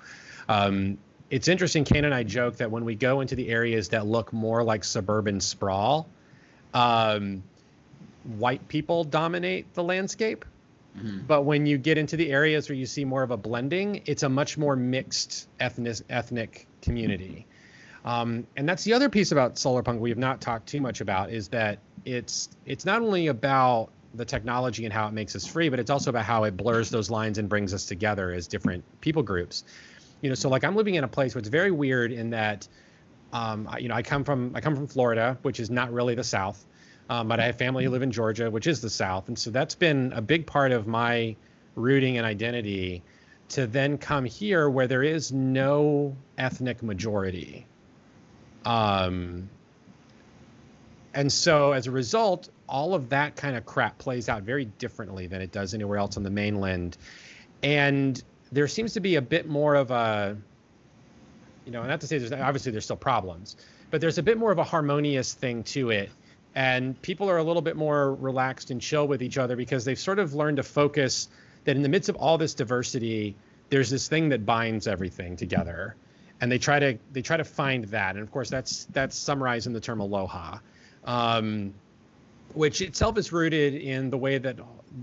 um, it's interesting kane and i joke that when we go into the areas that look more like suburban sprawl um, white people dominate the landscape Mm-hmm. But when you get into the areas where you see more of a blending, it's a much more mixed ethnic ethnic community. Um, and that's the other piece about solar punk we have not talked too much about is that it's it's not only about the technology and how it makes us free, but it's also about how it blurs those lines and brings us together as different people groups. You know, so like I'm living in a place where it's very weird in that, um, you know, I come from I come from Florida, which is not really the South. Um, but I have family who live in Georgia, which is the South, and so that's been a big part of my rooting and identity. To then come here where there is no ethnic majority, um, and so as a result, all of that kind of crap plays out very differently than it does anywhere else on the mainland, and there seems to be a bit more of a, you know, not to say there's obviously there's still problems, but there's a bit more of a harmonious thing to it. And people are a little bit more relaxed and chill with each other because they've sort of learned to focus that in the midst of all this diversity there's this thing that binds everything together. And they try to they try to find that. And of course that's that's summarized in the term aloha um, which itself is rooted in the way that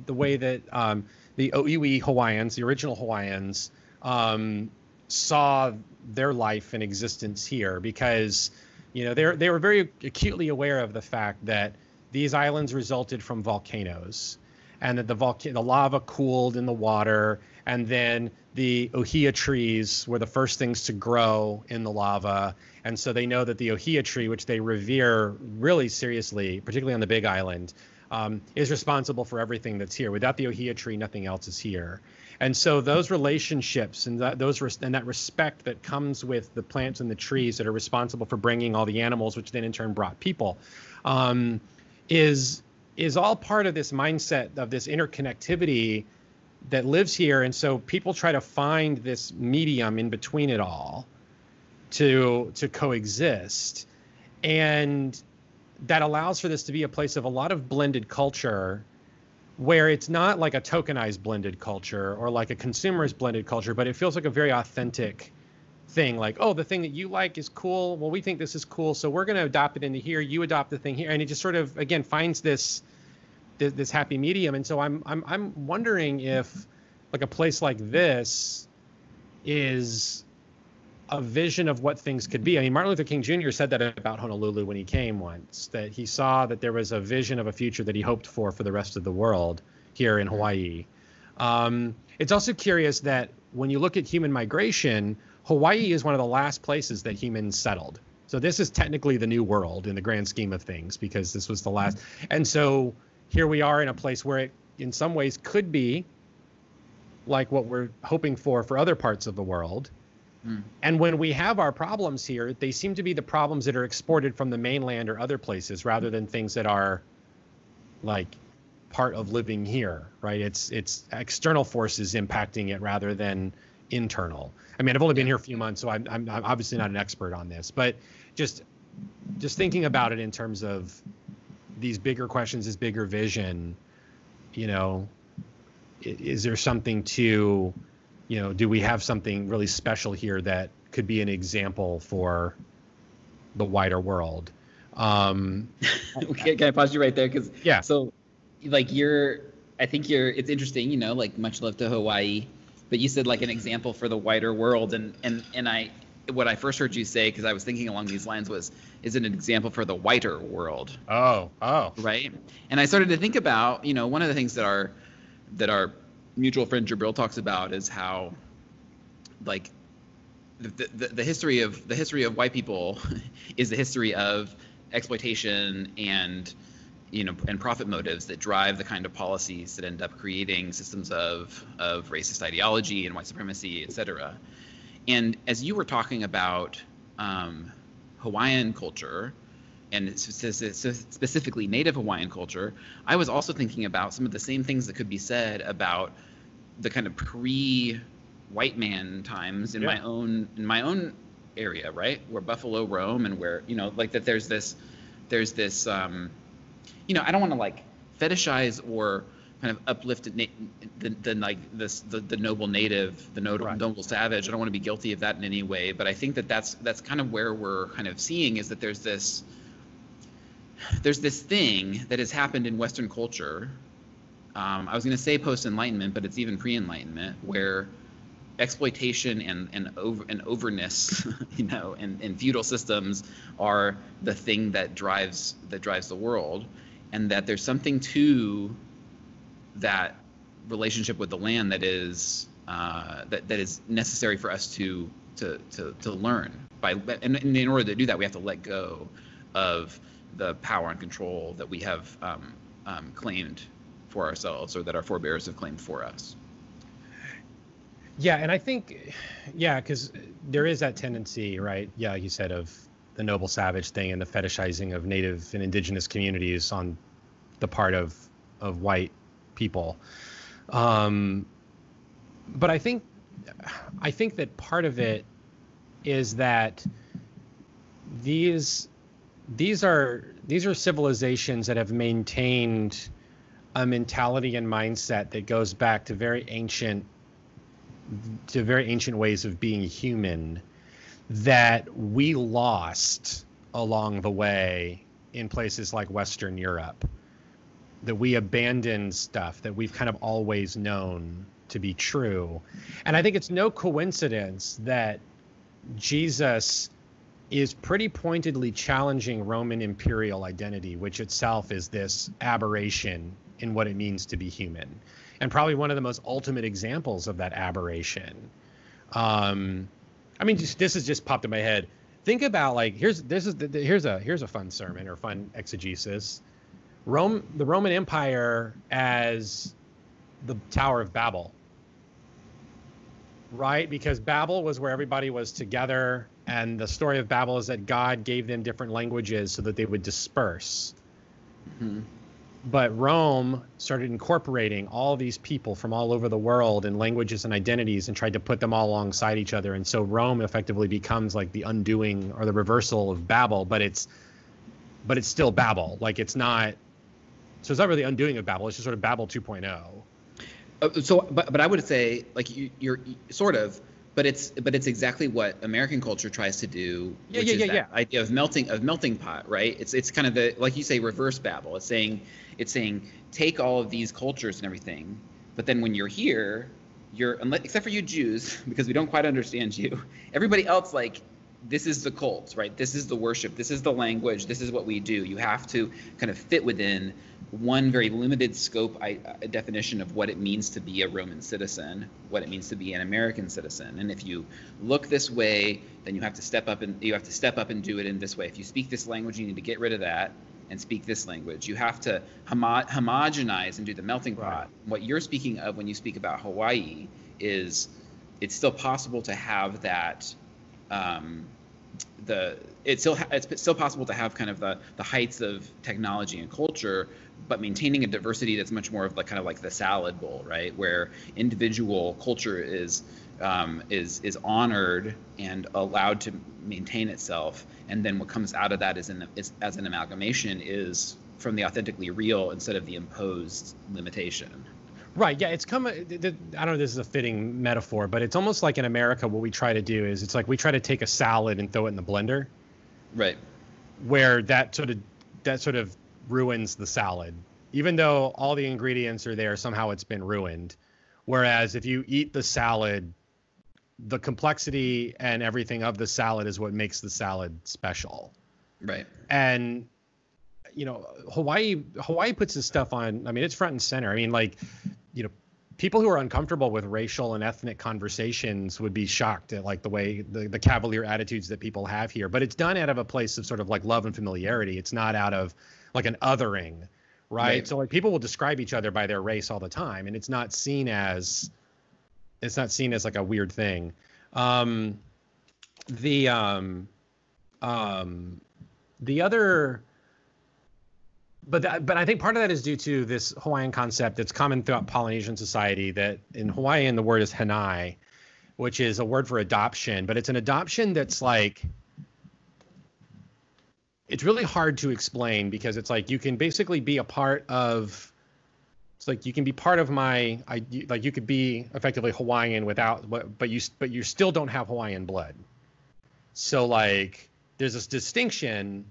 the way that um, the Oiwi Hawaiians, the original Hawaiians, um, saw their life and existence here because you know, they they were very acutely aware of the fact that these islands resulted from volcanoes, and that the volcano, the lava cooled in the water, and then the ohia trees were the first things to grow in the lava, and so they know that the ohia tree, which they revere really seriously, particularly on the Big Island, um, is responsible for everything that's here. Without the ohia tree, nothing else is here. And so those relationships and that those and that respect that comes with the plants and the trees that are responsible for bringing all the animals, which then in turn brought people, um, is is all part of this mindset of this interconnectivity that lives here. And so people try to find this medium in between it all to to coexist, and that allows for this to be a place of a lot of blended culture where it's not like a tokenized blended culture or like a consumerist blended culture, but it feels like a very authentic thing. Like, oh, the thing that you like is cool. Well, we think this is cool, so we're going to adopt it into here. You adopt the thing here, and it just sort of again finds this this, this happy medium. And so I'm I'm I'm wondering if like a place like this is a vision of what things could be. I mean, Martin Luther King Jr. said that about Honolulu when he came once, that he saw that there was a vision of a future that he hoped for for the rest of the world here in Hawaii. Um, it's also curious that when you look at human migration, Hawaii is one of the last places that humans settled. So this is technically the new world in the grand scheme of things because this was the last. And so here we are in a place where it, in some ways, could be like what we're hoping for for other parts of the world Mm. And when we have our problems here, they seem to be the problems that are exported from the mainland or other places rather than things that are like part of living here, right? It's it's external forces impacting it rather than internal. I mean, I've only been here a few months, so I'm, I'm, I'm obviously not an expert on this, but just just thinking about it in terms of these bigger questions, this bigger vision, you know, is there something to you know, do we have something really special here that could be an example for the wider world? Um, *laughs* okay, can I pause you right there? Because yeah, so like you're, I think you're. It's interesting, you know, like much love to Hawaii, but you said like an example for the wider world, and and and I, what I first heard you say, because I was thinking along these lines, was is it an example for the wider world? Oh, oh, right. And I started to think about, you know, one of the things that our that our mutual friend Jabril talks about is how like the, the, the history of the history of white people *laughs* is the history of exploitation and you know and profit motives that drive the kind of policies that end up creating systems of of racist ideology and white supremacy, et cetera. And as you were talking about um, Hawaiian culture and specifically Native Hawaiian culture, I was also thinking about some of the same things that could be said about the kind of pre white man times in yeah. my own in my own area, right? Where buffalo roam and where, you know, like that there's this there's this um you know, I don't want to like fetishize or kind of uplift na- the, the like this the, the noble native, the noble, right. noble savage. I don't want to be guilty of that in any way, but I think that that's that's kind of where we're kind of seeing is that there's this there's this thing that has happened in Western culture. Um, I was going to say post enlightenment, but it's even pre enlightenment, where exploitation and and over and overness, *laughs* you know, and, and feudal systems are the thing that drives that drives the world, and that there's something to that relationship with the land that is uh, that that is necessary for us to to to, to learn. By and, and in order to do that we have to let go of the power and control that we have um, um, claimed for ourselves or that our forebears have claimed for us. Yeah, and I think, yeah, because there is that tendency, right? Yeah, you said, of the noble savage thing and the fetishizing of native and indigenous communities on the part of of white people. Um, but I think, I think that part of it is that these these are these are civilizations that have maintained a mentality and mindset that goes back to very ancient to very ancient ways of being human that we lost along the way in places like Western Europe. That we abandoned stuff that we've kind of always known to be true. And I think it's no coincidence that Jesus is pretty pointedly challenging Roman imperial identity, which itself is this aberration in what it means to be human, and probably one of the most ultimate examples of that aberration. Um, I mean, just, this has just popped in my head. Think about like here's this is the, here's a here's a fun sermon or fun exegesis. Rome, the Roman Empire, as the Tower of Babel, right? Because Babel was where everybody was together, and the story of Babel is that God gave them different languages so that they would disperse. Mm-hmm. But Rome started incorporating all these people from all over the world and languages and identities and tried to put them all alongside each other. And so Rome effectively becomes like the undoing or the reversal of Babel, but it's but it's still Babel. Like it's not so it's not really undoing of Babel. It's just sort of Babel 2.0. Uh, so, but but I would say like you, you're sort of, but it's but it's exactly what American culture tries to do. Yeah, which yeah, is yeah, that yeah. Idea of melting of melting pot, right? It's it's kind of the like you say reverse Babel. It's saying it's saying take all of these cultures and everything, but then when you're here, you're except for you Jews *laughs* because we don't quite understand you. Everybody else like this is the cult, right? This is the worship. This is the language. This is what we do. You have to kind of fit within one very limited scope I, uh, definition of what it means to be a Roman citizen, what it means to be an American citizen. And if you look this way, then you have to step up and you have to step up and do it in this way. If you speak this language, you need to get rid of that and speak this language. You have to homo- homogenize and do the melting pot. Right. What you're speaking of when you speak about Hawaii is it's still possible to have that um, the it's still it's still possible to have kind of the the heights of technology and culture but maintaining a diversity that's much more of like kind of like the salad bowl right? Where individual culture is um, is is honored and allowed to maintain itself. And then what comes out of that is, in, is as an amalgamation is from the authentically real instead of the imposed limitation Right. Yeah. It's come. Uh, I don't know. This is a fitting metaphor, but it's almost like in America, what we try to do is it's like we try to take a salad and throw it in the blender. Right. Where that sort of that sort of ruins the salad, even though all the ingredients are there. Somehow it's been ruined. Whereas if you eat the salad, the complexity and everything of the salad is what makes the salad special. Right. And you know, Hawaii Hawaii puts this stuff on. I mean, it's front and center. I mean, like you know, people who are uncomfortable with racial and ethnic conversations would be shocked at like the way the, the cavalier attitudes that people have here. But it's done out of a place of sort of like love and familiarity. It's not out of like an othering right, right. so like people will describe each other by their race all the time and it's not seen as it's not seen as like a weird thing. Um the um um the other but that, but I think part of that is due to this Hawaiian concept that's common throughout Polynesian society. That in Hawaiian the word is hanai, which is a word for adoption, but it's an adoption that's like it's really hard to explain because it's like you can basically be a part of it's like you can be part of my I like you could be effectively Hawaiian without but you but you still don't have Hawaiian blood. So like there's this distinction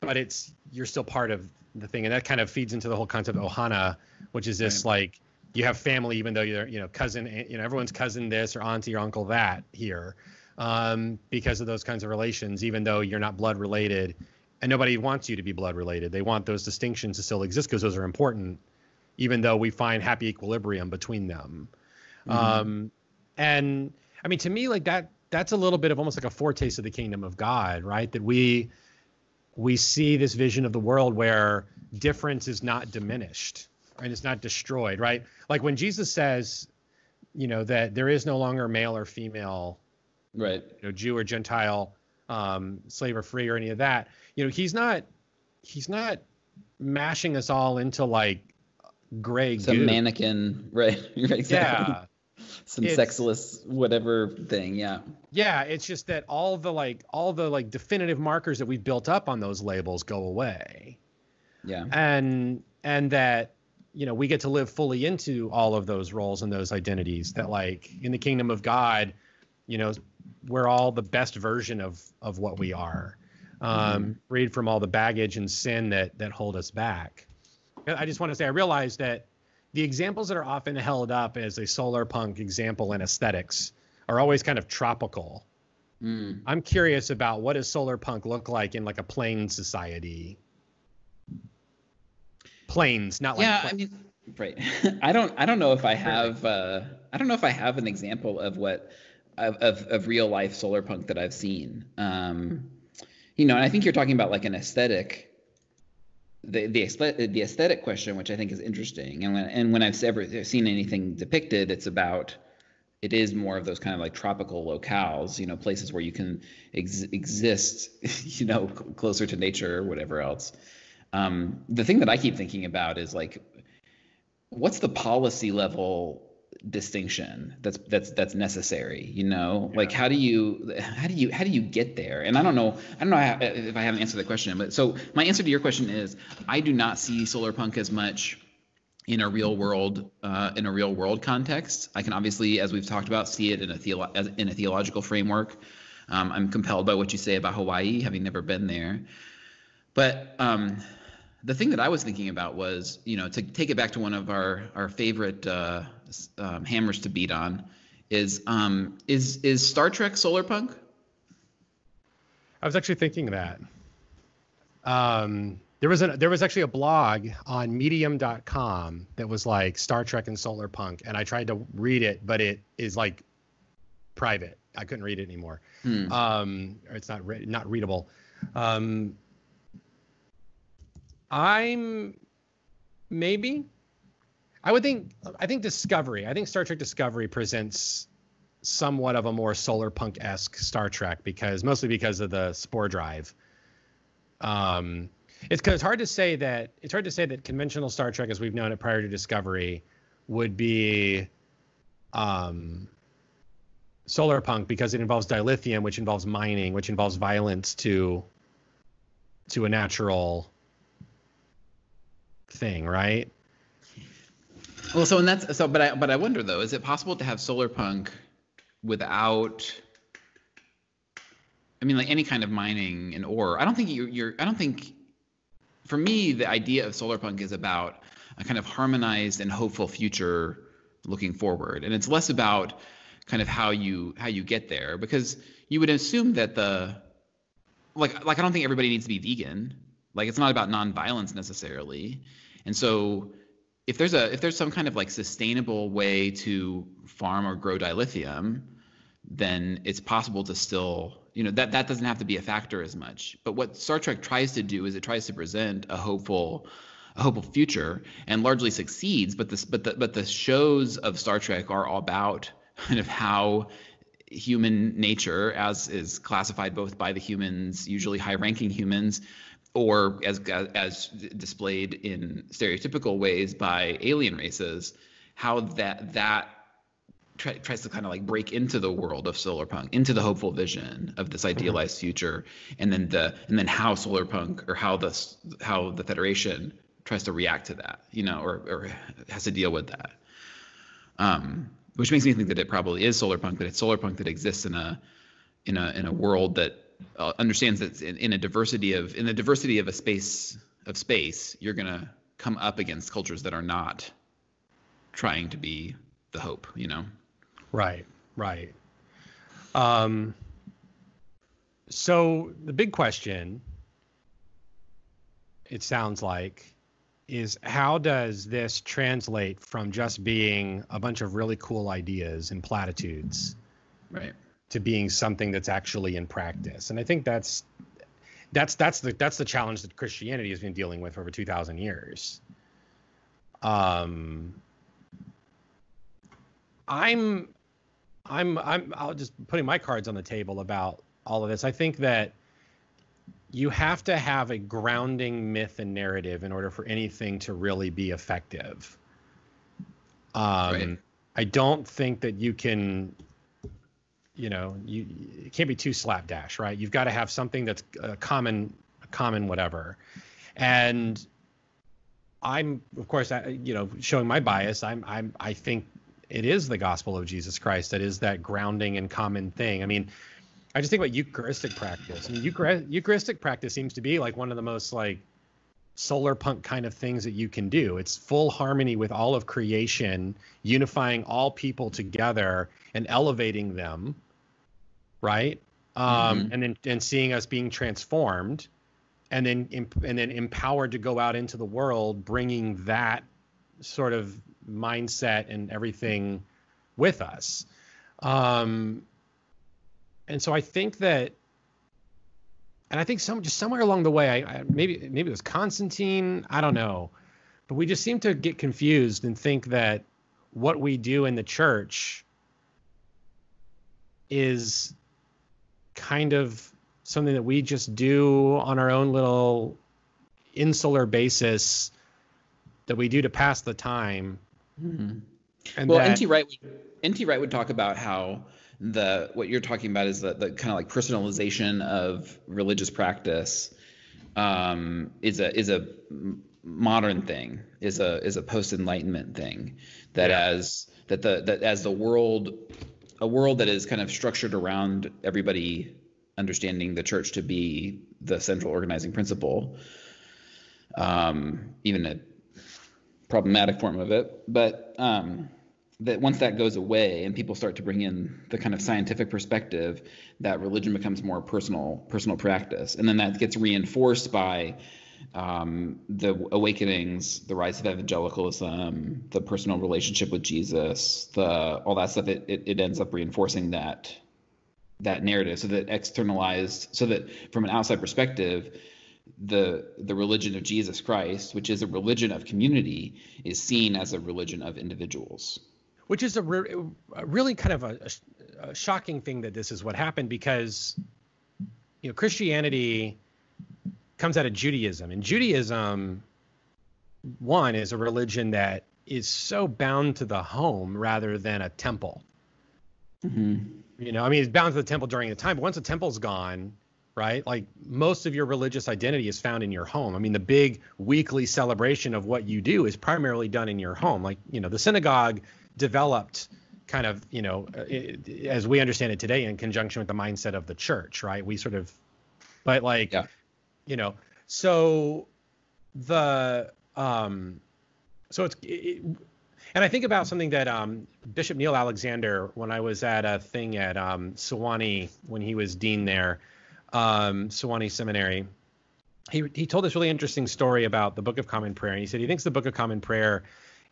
but it's you're still part of the thing, and that kind of feeds into the whole concept of ohana, which is this right. like you have family even though you're you know cousin you know everyone's cousin this or auntie or uncle that here um, because of those kinds of relations even though you're not blood related and nobody wants you to be blood related they want those distinctions to still exist because those are important even though we find happy equilibrium between them mm-hmm. um, and i mean to me like that that's a little bit of almost like a foretaste of the kingdom of god right that we we see this vision of the world where difference is not diminished and it's not destroyed, right? Like when Jesus says, you know, that there is no longer male or female, right? You know, Jew or Gentile, um, slave or free or any of that. You know, he's not he's not mashing us all into like gray some goo. mannequin, right? *laughs* exactly. Yeah, some it's, sexless whatever thing yeah. Yeah it's just that all the like all the like definitive markers that we've built up on those labels go away. Yeah. And and that you know we get to live fully into all of those roles and those identities that like in the kingdom of god you know we're all the best version of of what we are. Um mm-hmm. freed from all the baggage and sin that that hold us back. I just want to say i realize that the examples that are often held up as a solar punk example in aesthetics are always kind of tropical. Mm. I'm curious about what does solar punk look like in like a plain society? Plains, not like yeah. I mean, right. *laughs* I don't. I don't know if I have. Uh, I don't know if I have an example of what of of, of real life solar punk that I've seen. Um, you know, and I think you're talking about like an aesthetic the the the aesthetic question, which I think is interesting, and when and when I've ever seen anything depicted, it's about it is more of those kind of like tropical locales, you know, places where you can ex- exist, *laughs* you know, closer to nature or whatever else. Um, the thing that I keep thinking about is like, what's the policy level distinction that's that's that's necessary you know yeah. like how do you how do you how do you get there and i don't know i don't know if i haven't answered the question but so my answer to your question is i do not see solar punk as much in a real world uh, in a real world context. I can obviously, as we've talked about, see it in a theolo- as, in a theological framework. Um, I'm compelled by what you say about Hawaii, having never been there. But um, the thing that I was thinking about was, you know, to take it back to one of our our favorite uh, um, hammers to beat on, is um, is is Star Trek solar punk? I was actually thinking that. Um, there was a there was actually a blog on medium.com that was like Star Trek and solar punk and I tried to read it but it is like private. I couldn't read it anymore. Hmm. Um it's not re- not readable. Um I'm maybe I would think I think Discovery. I think Star Trek Discovery presents somewhat of a more solar punk esque Star Trek because mostly because of the spore drive. Um, it's because it's hard to say that it's hard to say that conventional Star Trek as we've known it prior to Discovery would be um, solar punk because it involves dilithium, which involves mining, which involves violence to to a natural thing, right? Well, so and that's so, but I but I wonder though, is it possible to have solar punk without? I mean, like any kind of mining and ore. I don't think you, you're. I don't think for me, the idea of solar punk is about a kind of harmonized and hopeful future looking forward, and it's less about kind of how you how you get there because you would assume that the like like I don't think everybody needs to be vegan. Like it's not about nonviolence necessarily, and so if there's a if there's some kind of like sustainable way to farm or grow dilithium, then it's possible to still you know that that doesn't have to be a factor as much. But what star trek tries to do is it tries to present a hopeful a hopeful future and largely succeeds but this but the but the shows of star trek are all about *laughs* kind of how human nature as is classified both by the humans usually high ranking humans or as as displayed in stereotypical ways by alien races how that that try, tries to kind of like break into the world of solar punk into the hopeful vision of this mm-hmm. idealized future and then the and then how solar punk or how the how the federation tries to react to that you know or, or has to deal with that um, which makes me think that it probably is solar punk that it's solar punk that exists in a in a in a world that uh, understands that in, in a diversity of in the diversity of a space of space you're going to come up against cultures that are not trying to be the hope you know Right, right. Um, so the big question, it sounds like, is how does this translate from just being a bunch of really cool ideas and platitudes, right, to being something that's actually in practice? And I think that's that's that's the that's the challenge that Christianity has been dealing with for over two thousand years. Um, I'm I'm I'm I'll just putting my cards on the table about all of this. I think that you have to have a grounding myth and narrative in order for anything to really be effective. Um, right. I don't think that you can, you know, you it can't be too slapdash, right? You've got to have something that's a common, a common whatever, and I'm of course, you know, showing my bias. I'm I'm I think it is the gospel of Jesus Christ that is that grounding and common thing. I mean, I just think about Eucharistic practice. I mean, Eucharistic practice seems to be like one of the most like solar punk kind of things that you can do. It's full harmony with all of creation, unifying all people together and elevating them, right? Um, mm-hmm. and then and seeing us being transformed, and then and then empowered to go out into the world, bringing that sort of mindset and everything with us. Um, and so I think that and I think some just somewhere along the way, I, I, maybe maybe it was Constantine, I don't know, but we just seem to get confused and think that what we do in the church is kind of something that we just do on our own little insular basis that we do to pass the time. Mm-hmm. And well, that, N.T. Wright, N.T. Wright would talk about how the what you're talking about is the, the kind of like personalization of religious practice um, is a is a modern thing, is a is a post enlightenment thing. That yeah. as that the that as the world a world that is kind of structured around everybody understanding the church to be the central organizing principle, um, even a problematic form of it, but um, that once that goes away and people start to bring in the kind of scientific perspective, that religion becomes more personal, personal practice, and then that gets reinforced by um, the awakenings, the rise of evangelicalism, the personal relationship with Jesus, the all that stuff. It, it, it ends up reinforcing that that narrative, so that externalized, so that from an outside perspective, the the religion of Jesus Christ, which is a religion of community, is seen as a religion of individuals. Which is a, re- a really kind of a, a, shocking thing that this is what happened because you know Christianity comes out of Judaism, and Judaism, one, is a religion that is so bound to the home rather than a temple. Mm-hmm. You know, I mean, it's bound to the temple during the time, but once the temple's gone, right? Like most of your religious identity is found in your home. I mean, the big weekly celebration of what you do is primarily done in your home. Like, you know, the synagogue developed kind of, you know, as we understand it today in conjunction with the mindset of the church, right? We sort of, but like, yeah. You know, so the, um, so it's, it, and I think about something that um, Bishop Neil Alexander, when I was at a thing at um, Sewanee when he was dean there, um, Sewanee Seminary, he, he told this really interesting story about the Book of Common Prayer. And he said he thinks the Book of Common Prayer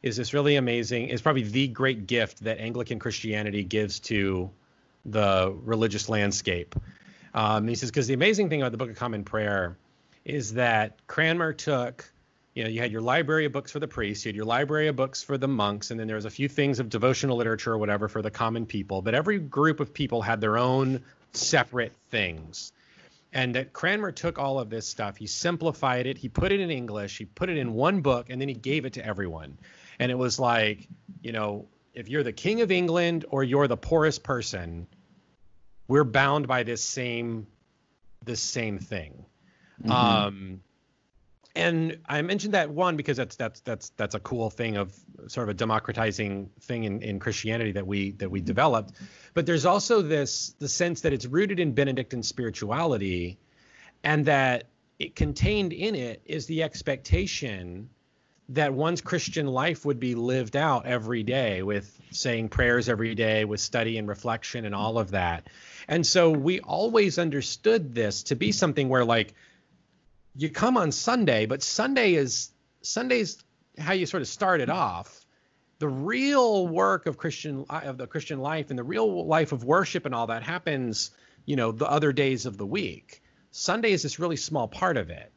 is this really amazing, is probably the great gift that Anglican Christianity gives to the religious landscape. Um, he says, because the amazing thing about the Book of Common Prayer is that Cranmer took, you know, you had your library of books for the priests, you had your library of books for the monks, and then there was a few things of devotional literature or whatever for the common people. But every group of people had their own separate things and that Cranmer took all of this stuff, he simplified it, he put it in English, he put it in one book, and then he gave it to everyone. And it was like, you know, if you're the king of England or you're the poorest person, we're bound by this same this same thing. Mm-hmm. Um, and I mentioned that one because that's that's that's that's a cool thing of sort of a democratizing thing in, in Christianity that we that we developed. But there's also this the sense that it's rooted in Benedictine spirituality, and that it contained in it is the expectation that one's Christian life would be lived out every day with saying prayers every day, with study and reflection and all of that. And so we always understood this to be something where like you come on Sunday, but Sunday is Sunday's how you sort of started off. The real work of Christian of the Christian life and the real life of worship and all that happens, you know, the other days of the week. Sunday is this really small part of it.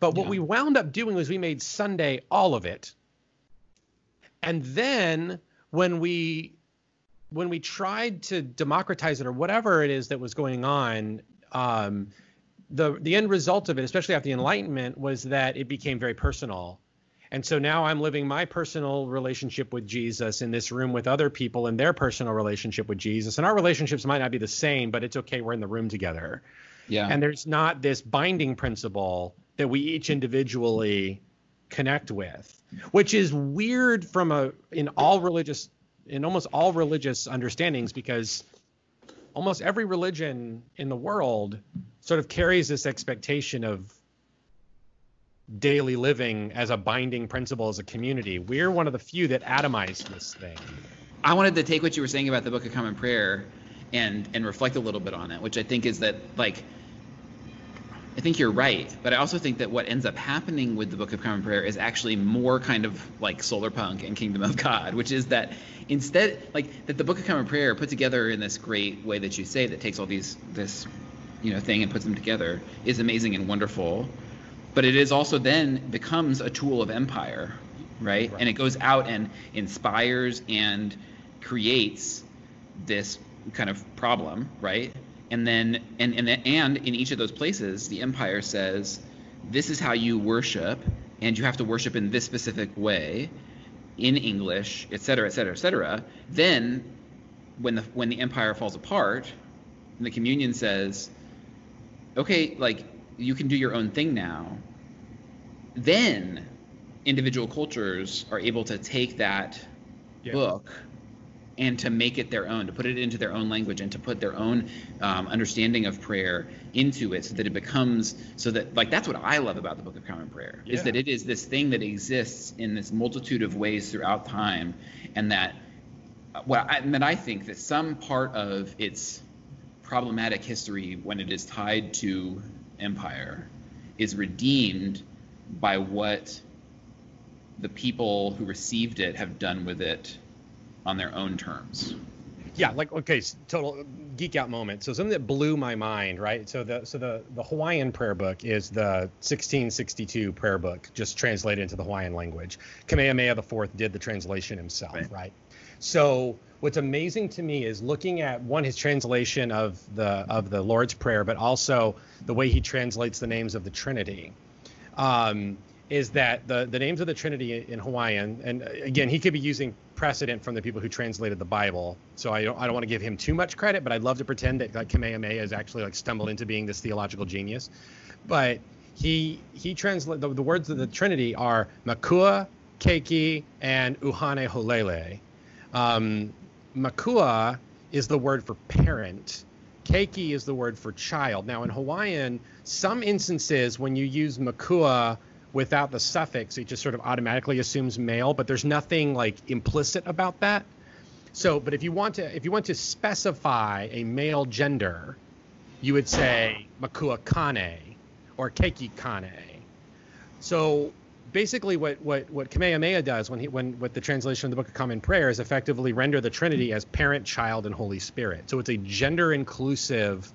But what yeah. we wound up doing was we made Sunday all of it. And then when we when we tried to democratize it or whatever it is that was going on, um, the the end result of it, especially after the Enlightenment, was that it became very personal. And so now I'm living my personal relationship with Jesus in this room with other people in their personal relationship with Jesus. And our relationships might not be the same, but it's okay. We're in the room together. Yeah. And there's not this binding principle that we each individually connect with, which is weird from a in all religious in almost all religious understandings because almost every religion in the world sort of carries this expectation of daily living as a binding principle as a community. We're one of the few that atomize this thing. I wanted to take what you were saying about the Book of Common Prayer and and reflect a little bit on it, which I think is that like I think you're right, but I also think that what ends up happening with the Book of Common Prayer is actually more kind of like solar punk and Kingdom of God, which is that instead, like that the Book of Common Prayer put together in this great way that you say that takes all these this you know thing and puts them together is amazing and wonderful but it is also then becomes a tool of empire right, right. and it goes out and inspires and creates this kind of problem right and then and and and in each of those places the empire says this is how you worship and you have to worship in this specific way in english et cetera et cetera et cetera then when the when the empire falls apart and the communion says okay like you can do your own thing now then individual cultures are able to take that yeah. book and to make it their own, to put it into their own language, and to put their own um, understanding of prayer into it, so that it becomes so that like that's what I love about the Book of Common Prayer yeah. is that it is this thing that exists in this multitude of ways throughout time, and that well, I, and I think that some part of its problematic history when it is tied to empire is redeemed by what the people who received it have done with it on their own terms. Yeah, like okay, total geek out moment. So something that blew my mind, right? So the so the the Hawaiian prayer book is the 1662 prayer book, just translated into the Hawaiian language. Kamehameha IV did the translation himself, right? right? So what's amazing to me is looking at one his translation of the of the Lord's prayer, but also the way he translates the names of the Trinity. Um, is that the, the names of the Trinity in Hawaiian, and again, he could be using precedent from the people who translated the Bible. So I don't, I don't want to give him too much credit, but I'd love to pretend that like Kamehameha has actually like stumbled into being this theological genius. But he he translate the, the words of the Trinity are Makua, Keiki, and Uhane Hemolele. Um, Makua is the word for parent. Keiki is the word for child. Now in Hawaiian, some instances when you use Makua without the suffix, it just sort of automatically assumes male, but there's nothing like implicit about that. So, but if you want to if you want to specify a male gender, you would say Makua Kane or Keiki Kane. So basically what, what, what Kamehameha does when he when with the translation of the Book of Common Prayer is effectively render the Trinity as parent, child, and Holy Spirit. So it's a gender inclusive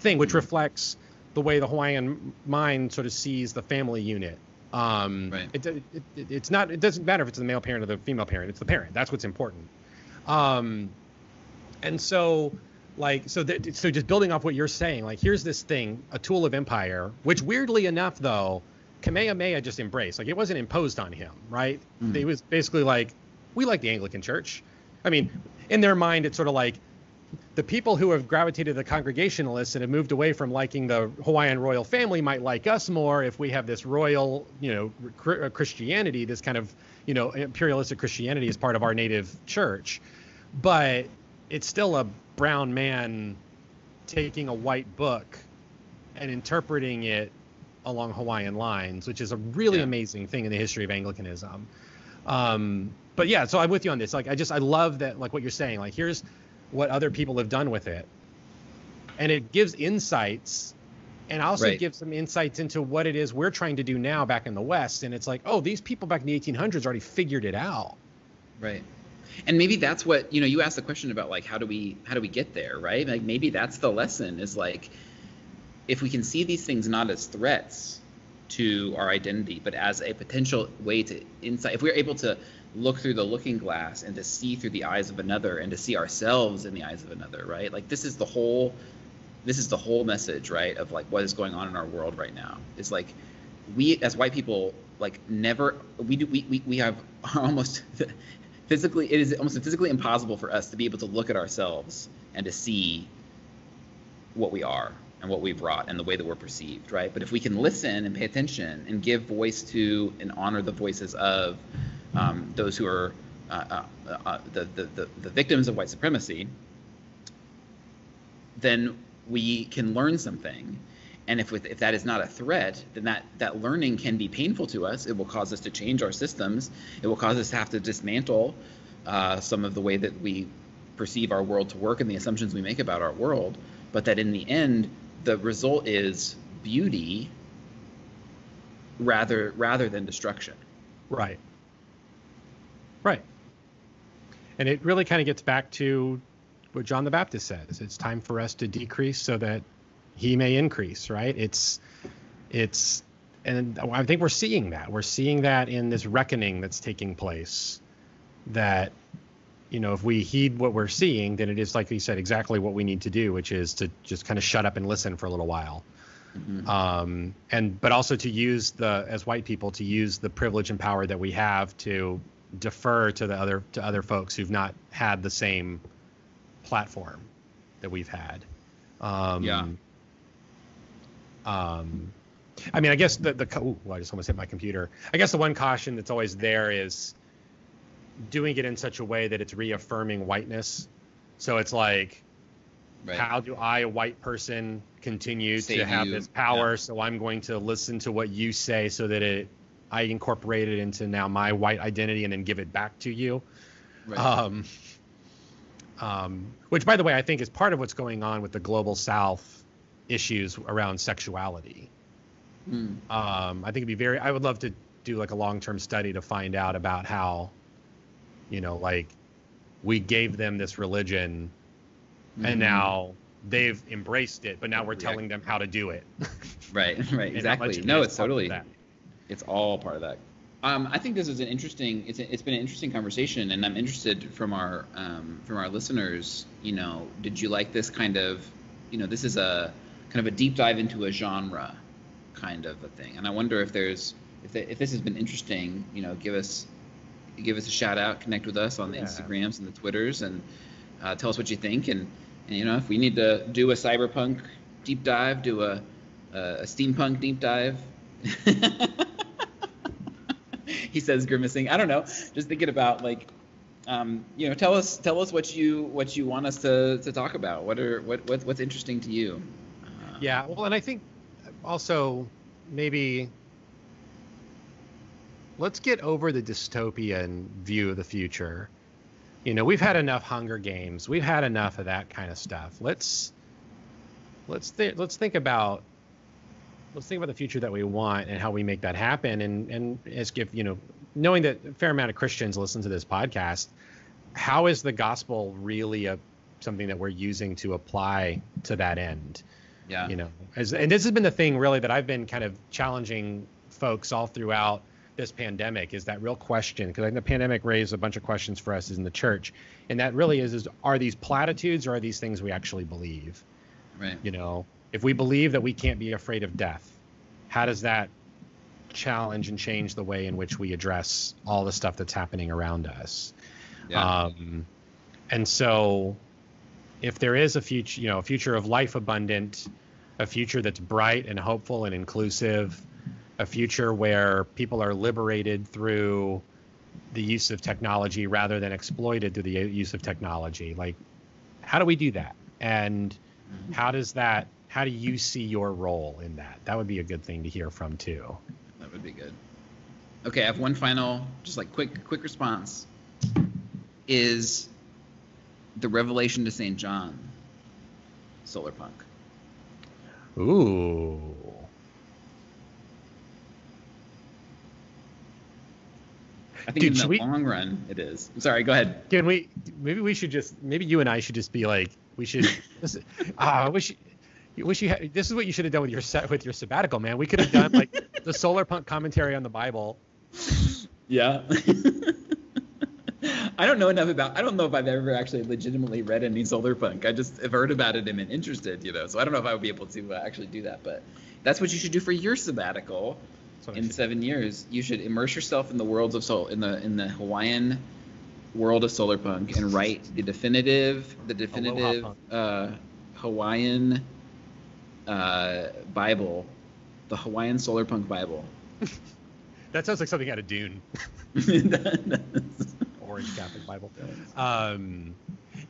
thing, which reflects the way the Hawaiian mind sort of sees the family unit um, right. It, it, it, it's not. It doesn't matter if it's the male parent or the female parent. It's the parent. That's what's important. Um, and so, like, so that, so just building off what you're saying, like, here's this thing, a tool of empire, which weirdly enough, though, Kamehameha just embraced. Like, it wasn't imposed on him, right? Mm. It was basically like, we like the Anglican Church. I mean, in their mind, it's sort of like the people who have gravitated the Congregationalists and have moved away from liking the Hawaiian royal family might like us more if we have this royal, you know, uh, Christianity, this kind of, you know, imperialistic Christianity as part of our native church. But it's still a brown man taking a white book and interpreting it along Hawaiian lines, which is a really yeah. amazing thing in the history of Anglicanism. Um, but yeah, so I'm with you on this. Like, I just I love that, like what you're saying. Like, here's what other people have done with it. And it gives insights and also right. gives some insights into what it is we're trying to do now back in the West. And it's like, oh, these people back in the 1800s already figured it out. Right. And maybe that's what, you know, you asked the question about like, how do we, how do we get there? Right. Like maybe that's the lesson is like, if we can see these things not as threats to our identity, but as a potential way to insight, if we're able to look through the looking glass and to see through the eyes of another and to see ourselves in the eyes of another right? Like this is the whole this is the whole message right of like what is going on in our world right now. Is like we as white people like never we do we, we, we have *laughs* almost *laughs* physically it is almost physically impossible for us to be able to look at ourselves and to see what we are and what we've wrought and the way that we're perceived right? But if we can listen and pay attention and give voice to and honor the voices of um, those who are uh, uh, uh, the, the, the victims of white supremacy, then we can learn something. And if, if that is not a threat, then that, that learning can be painful to us. It will cause us to change our systems. It will cause us to have to dismantle uh, some of the way that we perceive our world to work and the assumptions we make about our world. But that in the end, the result is beauty rather rather than destruction. Right. Right. And it really kind of gets back to what John the Baptist says. It's time for us to decrease so that he may increase, right? It's it's and I think we're seeing that. We're seeing that in this reckoning that's taking place. That you know, if we heed what we're seeing, then it is like you said exactly what we need to do, which is to just kind of shut up and listen for a little while. Mm-hmm. Um, and but also to use the as white people to use the privilege and power that we have to defer to the other to other folks who've not had the same platform that we've had. Um, yeah. Um, I mean, I guess the the ooh, I just almost hit my computer. I guess the one caution that's always there is doing it in such a way that it's reaffirming whiteness. So it's like, right. how do I, a white person, continue Save to have you. this power? Yeah. So I'm going to listen to what you say so that it I incorporate it into now my white identity and then give it back to you. Right. Um, um, which, by the way, I think is part of what's going on with the global South issues around sexuality. Mm. Um, I think it'd be very. I would love to do like a long-term study to find out about how, you know, like we gave them this religion, mm-hmm. and now they've embraced it, but now we're telling them how to do it. right. Right. *laughs* exactly. No, it's totally. It's all part of that. Um, I think this is an interesting. It's a, it's been an interesting conversation, and I'm interested from our um, from our listeners. You know, did you like this kind of? You know, this is a kind of a deep dive into a genre, kind of a thing. And I wonder if there's if if this has been interesting. You know, give us give us a shout out, connect with us on the yeah. Instagrams and the Twitters, and uh, tell us what you think. And, and you know, if we need to do a cyberpunk deep dive, do a a, a steampunk deep dive. *laughs* he says grimacing. I don't know. Just thinking about like, um, you know, tell us tell us what you what you want us to, to talk about. What are what, what what's interesting to you? Uh, yeah. Well, and I think also maybe let's get over the dystopian view of the future. You know, we've had enough Hunger Games. We've had enough of that kind of stuff. Let's let's th- let's think about let's think about the future that we want and how we make that happen. And and as if you know, knowing that a fair amount of Christians listen to this podcast, how is the gospel really a something that we're using to apply to that end? Yeah. You know, as, and this has been the thing really that I've been kind of challenging folks all throughout this pandemic is that real question because I think the pandemic raised a bunch of questions for us in the church, and that really is is are these platitudes or are these things we actually believe? Right. You know, if we believe that we can't be afraid of death, how does that challenge and change the way in which we address all the stuff that's happening around us? Yeah. Um, and so, if there is a future, you know, a future of life abundant, a future that's bright and hopeful and inclusive, a future where people are liberated through the use of technology rather than exploited through the use of technology. Like, how do we do that? And how does that how do you see your role in that? That would be a good thing to hear from too. That would be good. Okay, I have one final, just like quick, quick response. Is the Revelation to St. John solar punk? Ooh. I think Dude, in the we, long run, it is. I'm sorry, go ahead. Can we? Maybe we should just. Maybe you and I should just be like. We should. *laughs* uh, I wish. You wish you had. This is what you should have done with your set with your sabbatical, man. We could have done like the solar punk commentary on the Bible. Yeah. *laughs* I don't know enough about. I don't know if I've ever actually legitimately read any solar punk. I just have heard about it and been interested, you know. So I don't know if I would be able to uh, actually do that. But that's what you should do for your sabbatical in seven years. You should immerse yourself in the worlds of soul in the in the Hawaiian world of solar punk and write the definitive the definitive uh, Hawaiian uh, Bible, the Hawaiian Solar Punk Bible. *laughs* that sounds like something out of Dune. *laughs* Orange Catholic Bible. Um,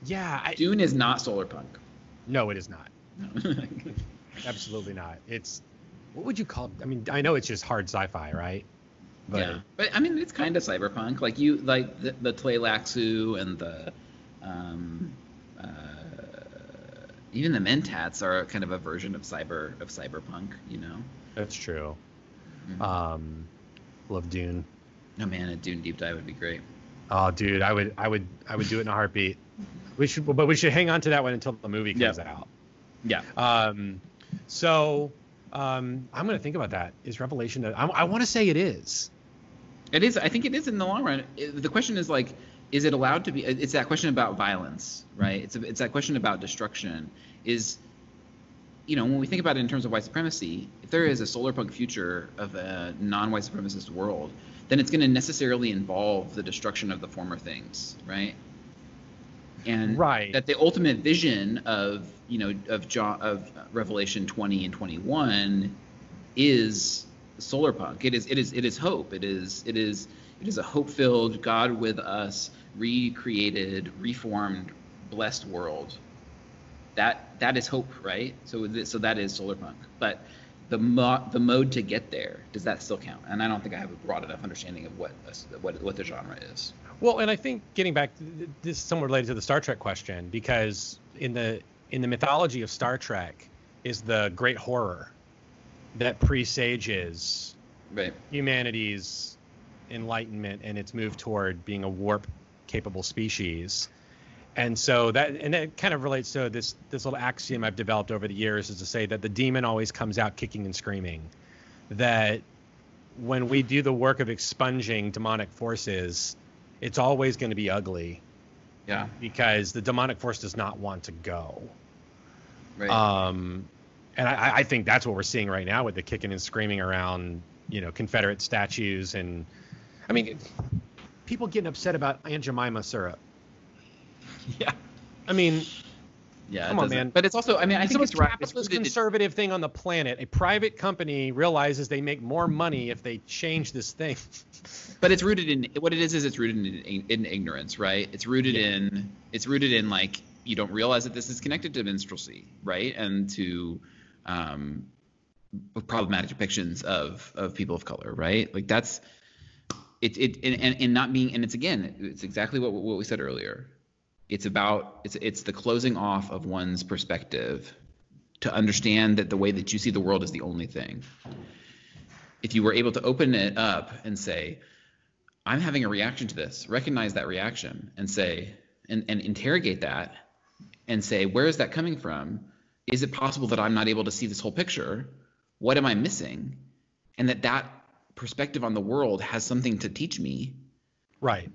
yeah. I, Dune is not solar punk. No, it is not. No. *laughs* Absolutely not. It's what would you call? I mean, I know it's just hard sci-fi, right? But, yeah, but I mean, it's kind of cyberpunk. Like you, like the, the Tleilaxu and the um, even the mentats are kind of a version of cyber of cyberpunk you know that's true mm-hmm. um love dune no man a dune deep dive would be great oh dude i would i would i would do it in a heartbeat we should but we should hang on to that one until the movie comes yep. out yeah um So um, I'm going to think about that. Is Revelation? I, I want to say it is. It is. I think it is in the long run. It, the question is like, is it allowed to be? It's that question about violence, right? It's a, it's that question about destruction. Is you know when we think about it in terms of white supremacy, if there is a solar punk future of a non-white supremacist world, then it's going to necessarily involve the destruction of the former things, right? And right. that the ultimate vision of you know of John of Revelation 20 and 21 is solar punk. It is it is it is hope. It is it is it is a hope-filled God with us recreated, reformed, blessed world. That that is hope, right? So so that is solar punk. But the mo- the mode to get there does that still count? And I don't think I have a broad enough understanding of what what what the genre is. Well, and I think getting back, this is somewhat related to the Star Trek question because in the in the mythology of Star Trek is the great horror that presages right. humanity's enlightenment and its move toward being a warp capable species. And so that and that kind of relates to this this little axiom I've developed over the years is to say that the demon always comes out kicking and screaming. That when we do the work of expunging demonic forces, it's always going to be ugly. Yeah. Because the demonic force does not want to go. Right. Um, and I, I think that's what we're seeing right now with the kicking and screaming around, you know, Confederate statues and, I mean, people getting upset about Aunt Jemima syrup. *laughs* Yeah. I mean, yeah, come on, man. But it's also, I mean, I it's think the it's most right. capitalist conservative thing on the planet. A private company realizes they make more money if they change this thing. *laughs* but it's rooted in what it is. Is it's rooted in, in ignorance, right? It's rooted yeah. in it's rooted in like you don't realize that this is connected to minstrelsy, right? And to um, problematic depictions of of people of color, right? Like that's it. It and, and not being and it's again, it's exactly what what we said earlier it's about it's it's the closing off of one's perspective to understand that the way that you see the world is the only thing. If you were able to open it up and say, I'm having a reaction to this, recognize that reaction and say, and, and interrogate that and say, where is that coming from? Is it possible that I'm not able to see this whole picture? What am I missing? And that that perspective on the world has something to teach me. Right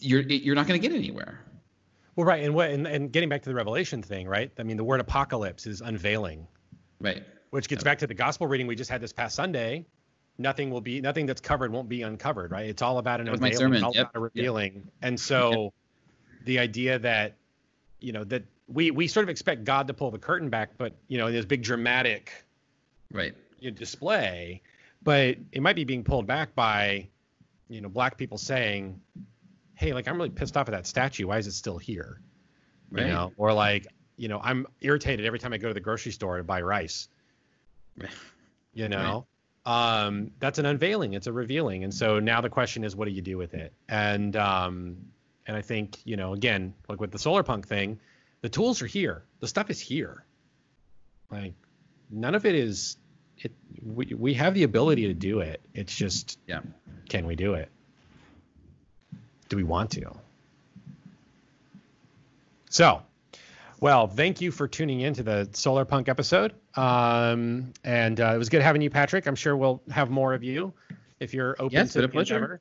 you're you're not going to get anywhere. Well, right, and what and, and getting back to the revelation thing, right? I mean, the word apocalypse is unveiling, right? Which gets back to the gospel reading we just had this past Sunday. Nothing will be nothing that's covered won't be uncovered, right? It's all about an unveiling. All yep. about a revealing. Yep. And so, yep. the idea that you know that we we sort of expect God to pull the curtain back, but you know, this big dramatic, right, you know, display, but it might be being pulled back by, you know, black people saying, hey, like I'm really pissed off at that statue. Why is it still here? Right. You know, or like, you know, I'm irritated every time I go to the grocery store to buy rice. You know, right. um, that's an unveiling. It's a revealing. And so now the question is, what do you do with it? And um, and I think you know, again, like with the solar punk thing, the tools are here. The stuff is here. Like none of it is. It we we have the ability to do it. It's just yeah, can we do it? do we want to? So, well, thank you for tuning in to the Solar Punk episode. Um, and uh, it was good having you, Patrick. I'm sure we'll have more of you if you're open yes, to a pleasure.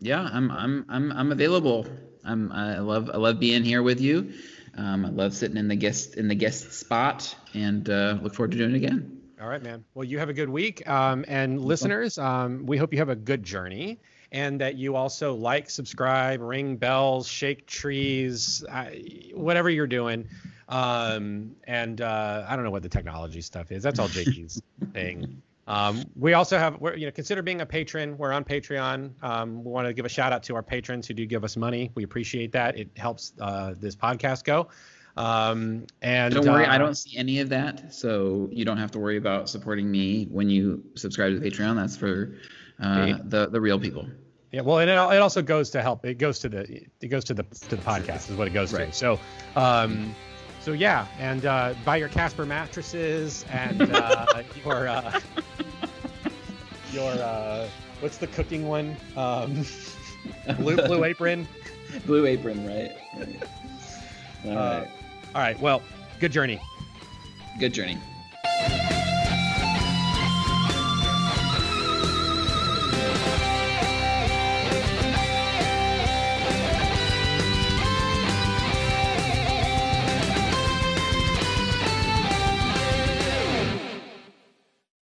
Yeah, I'm I'm I'm I'm available. I'm I love I love being here with you. Um, I love sitting in the guest in the guest spot, and uh, look forward to doing it again. All right, man. Well, you have a good week, um, and listeners, um, we hope you have a good journey and that you also like, subscribe, ring bells, shake trees, uh, whatever you're doing. Um, and uh, I don't know what the technology stuff is. That's all *laughs* JP's thing. Um, we also have, you know, consider being a patron. We're on Patreon. Um, we want to give a shout out to our patrons who do give us money. We appreciate that. It helps uh, this podcast go. Um, and don't worry, uh, I don't see any of that, so you don't have to worry about supporting me when you subscribe to Patreon. That's for uh, the the real people. Yeah, well, and it, it also goes to help. It goes to the it goes to the to the podcast is what it goes right. to. So, um, so yeah, and uh, buy your Casper mattresses and uh, *laughs* your uh, your uh, what's the cooking one? Um, *laughs* blue blue apron. Blue apron, right? right. All uh, right. All right. Well, good journey. Good journey.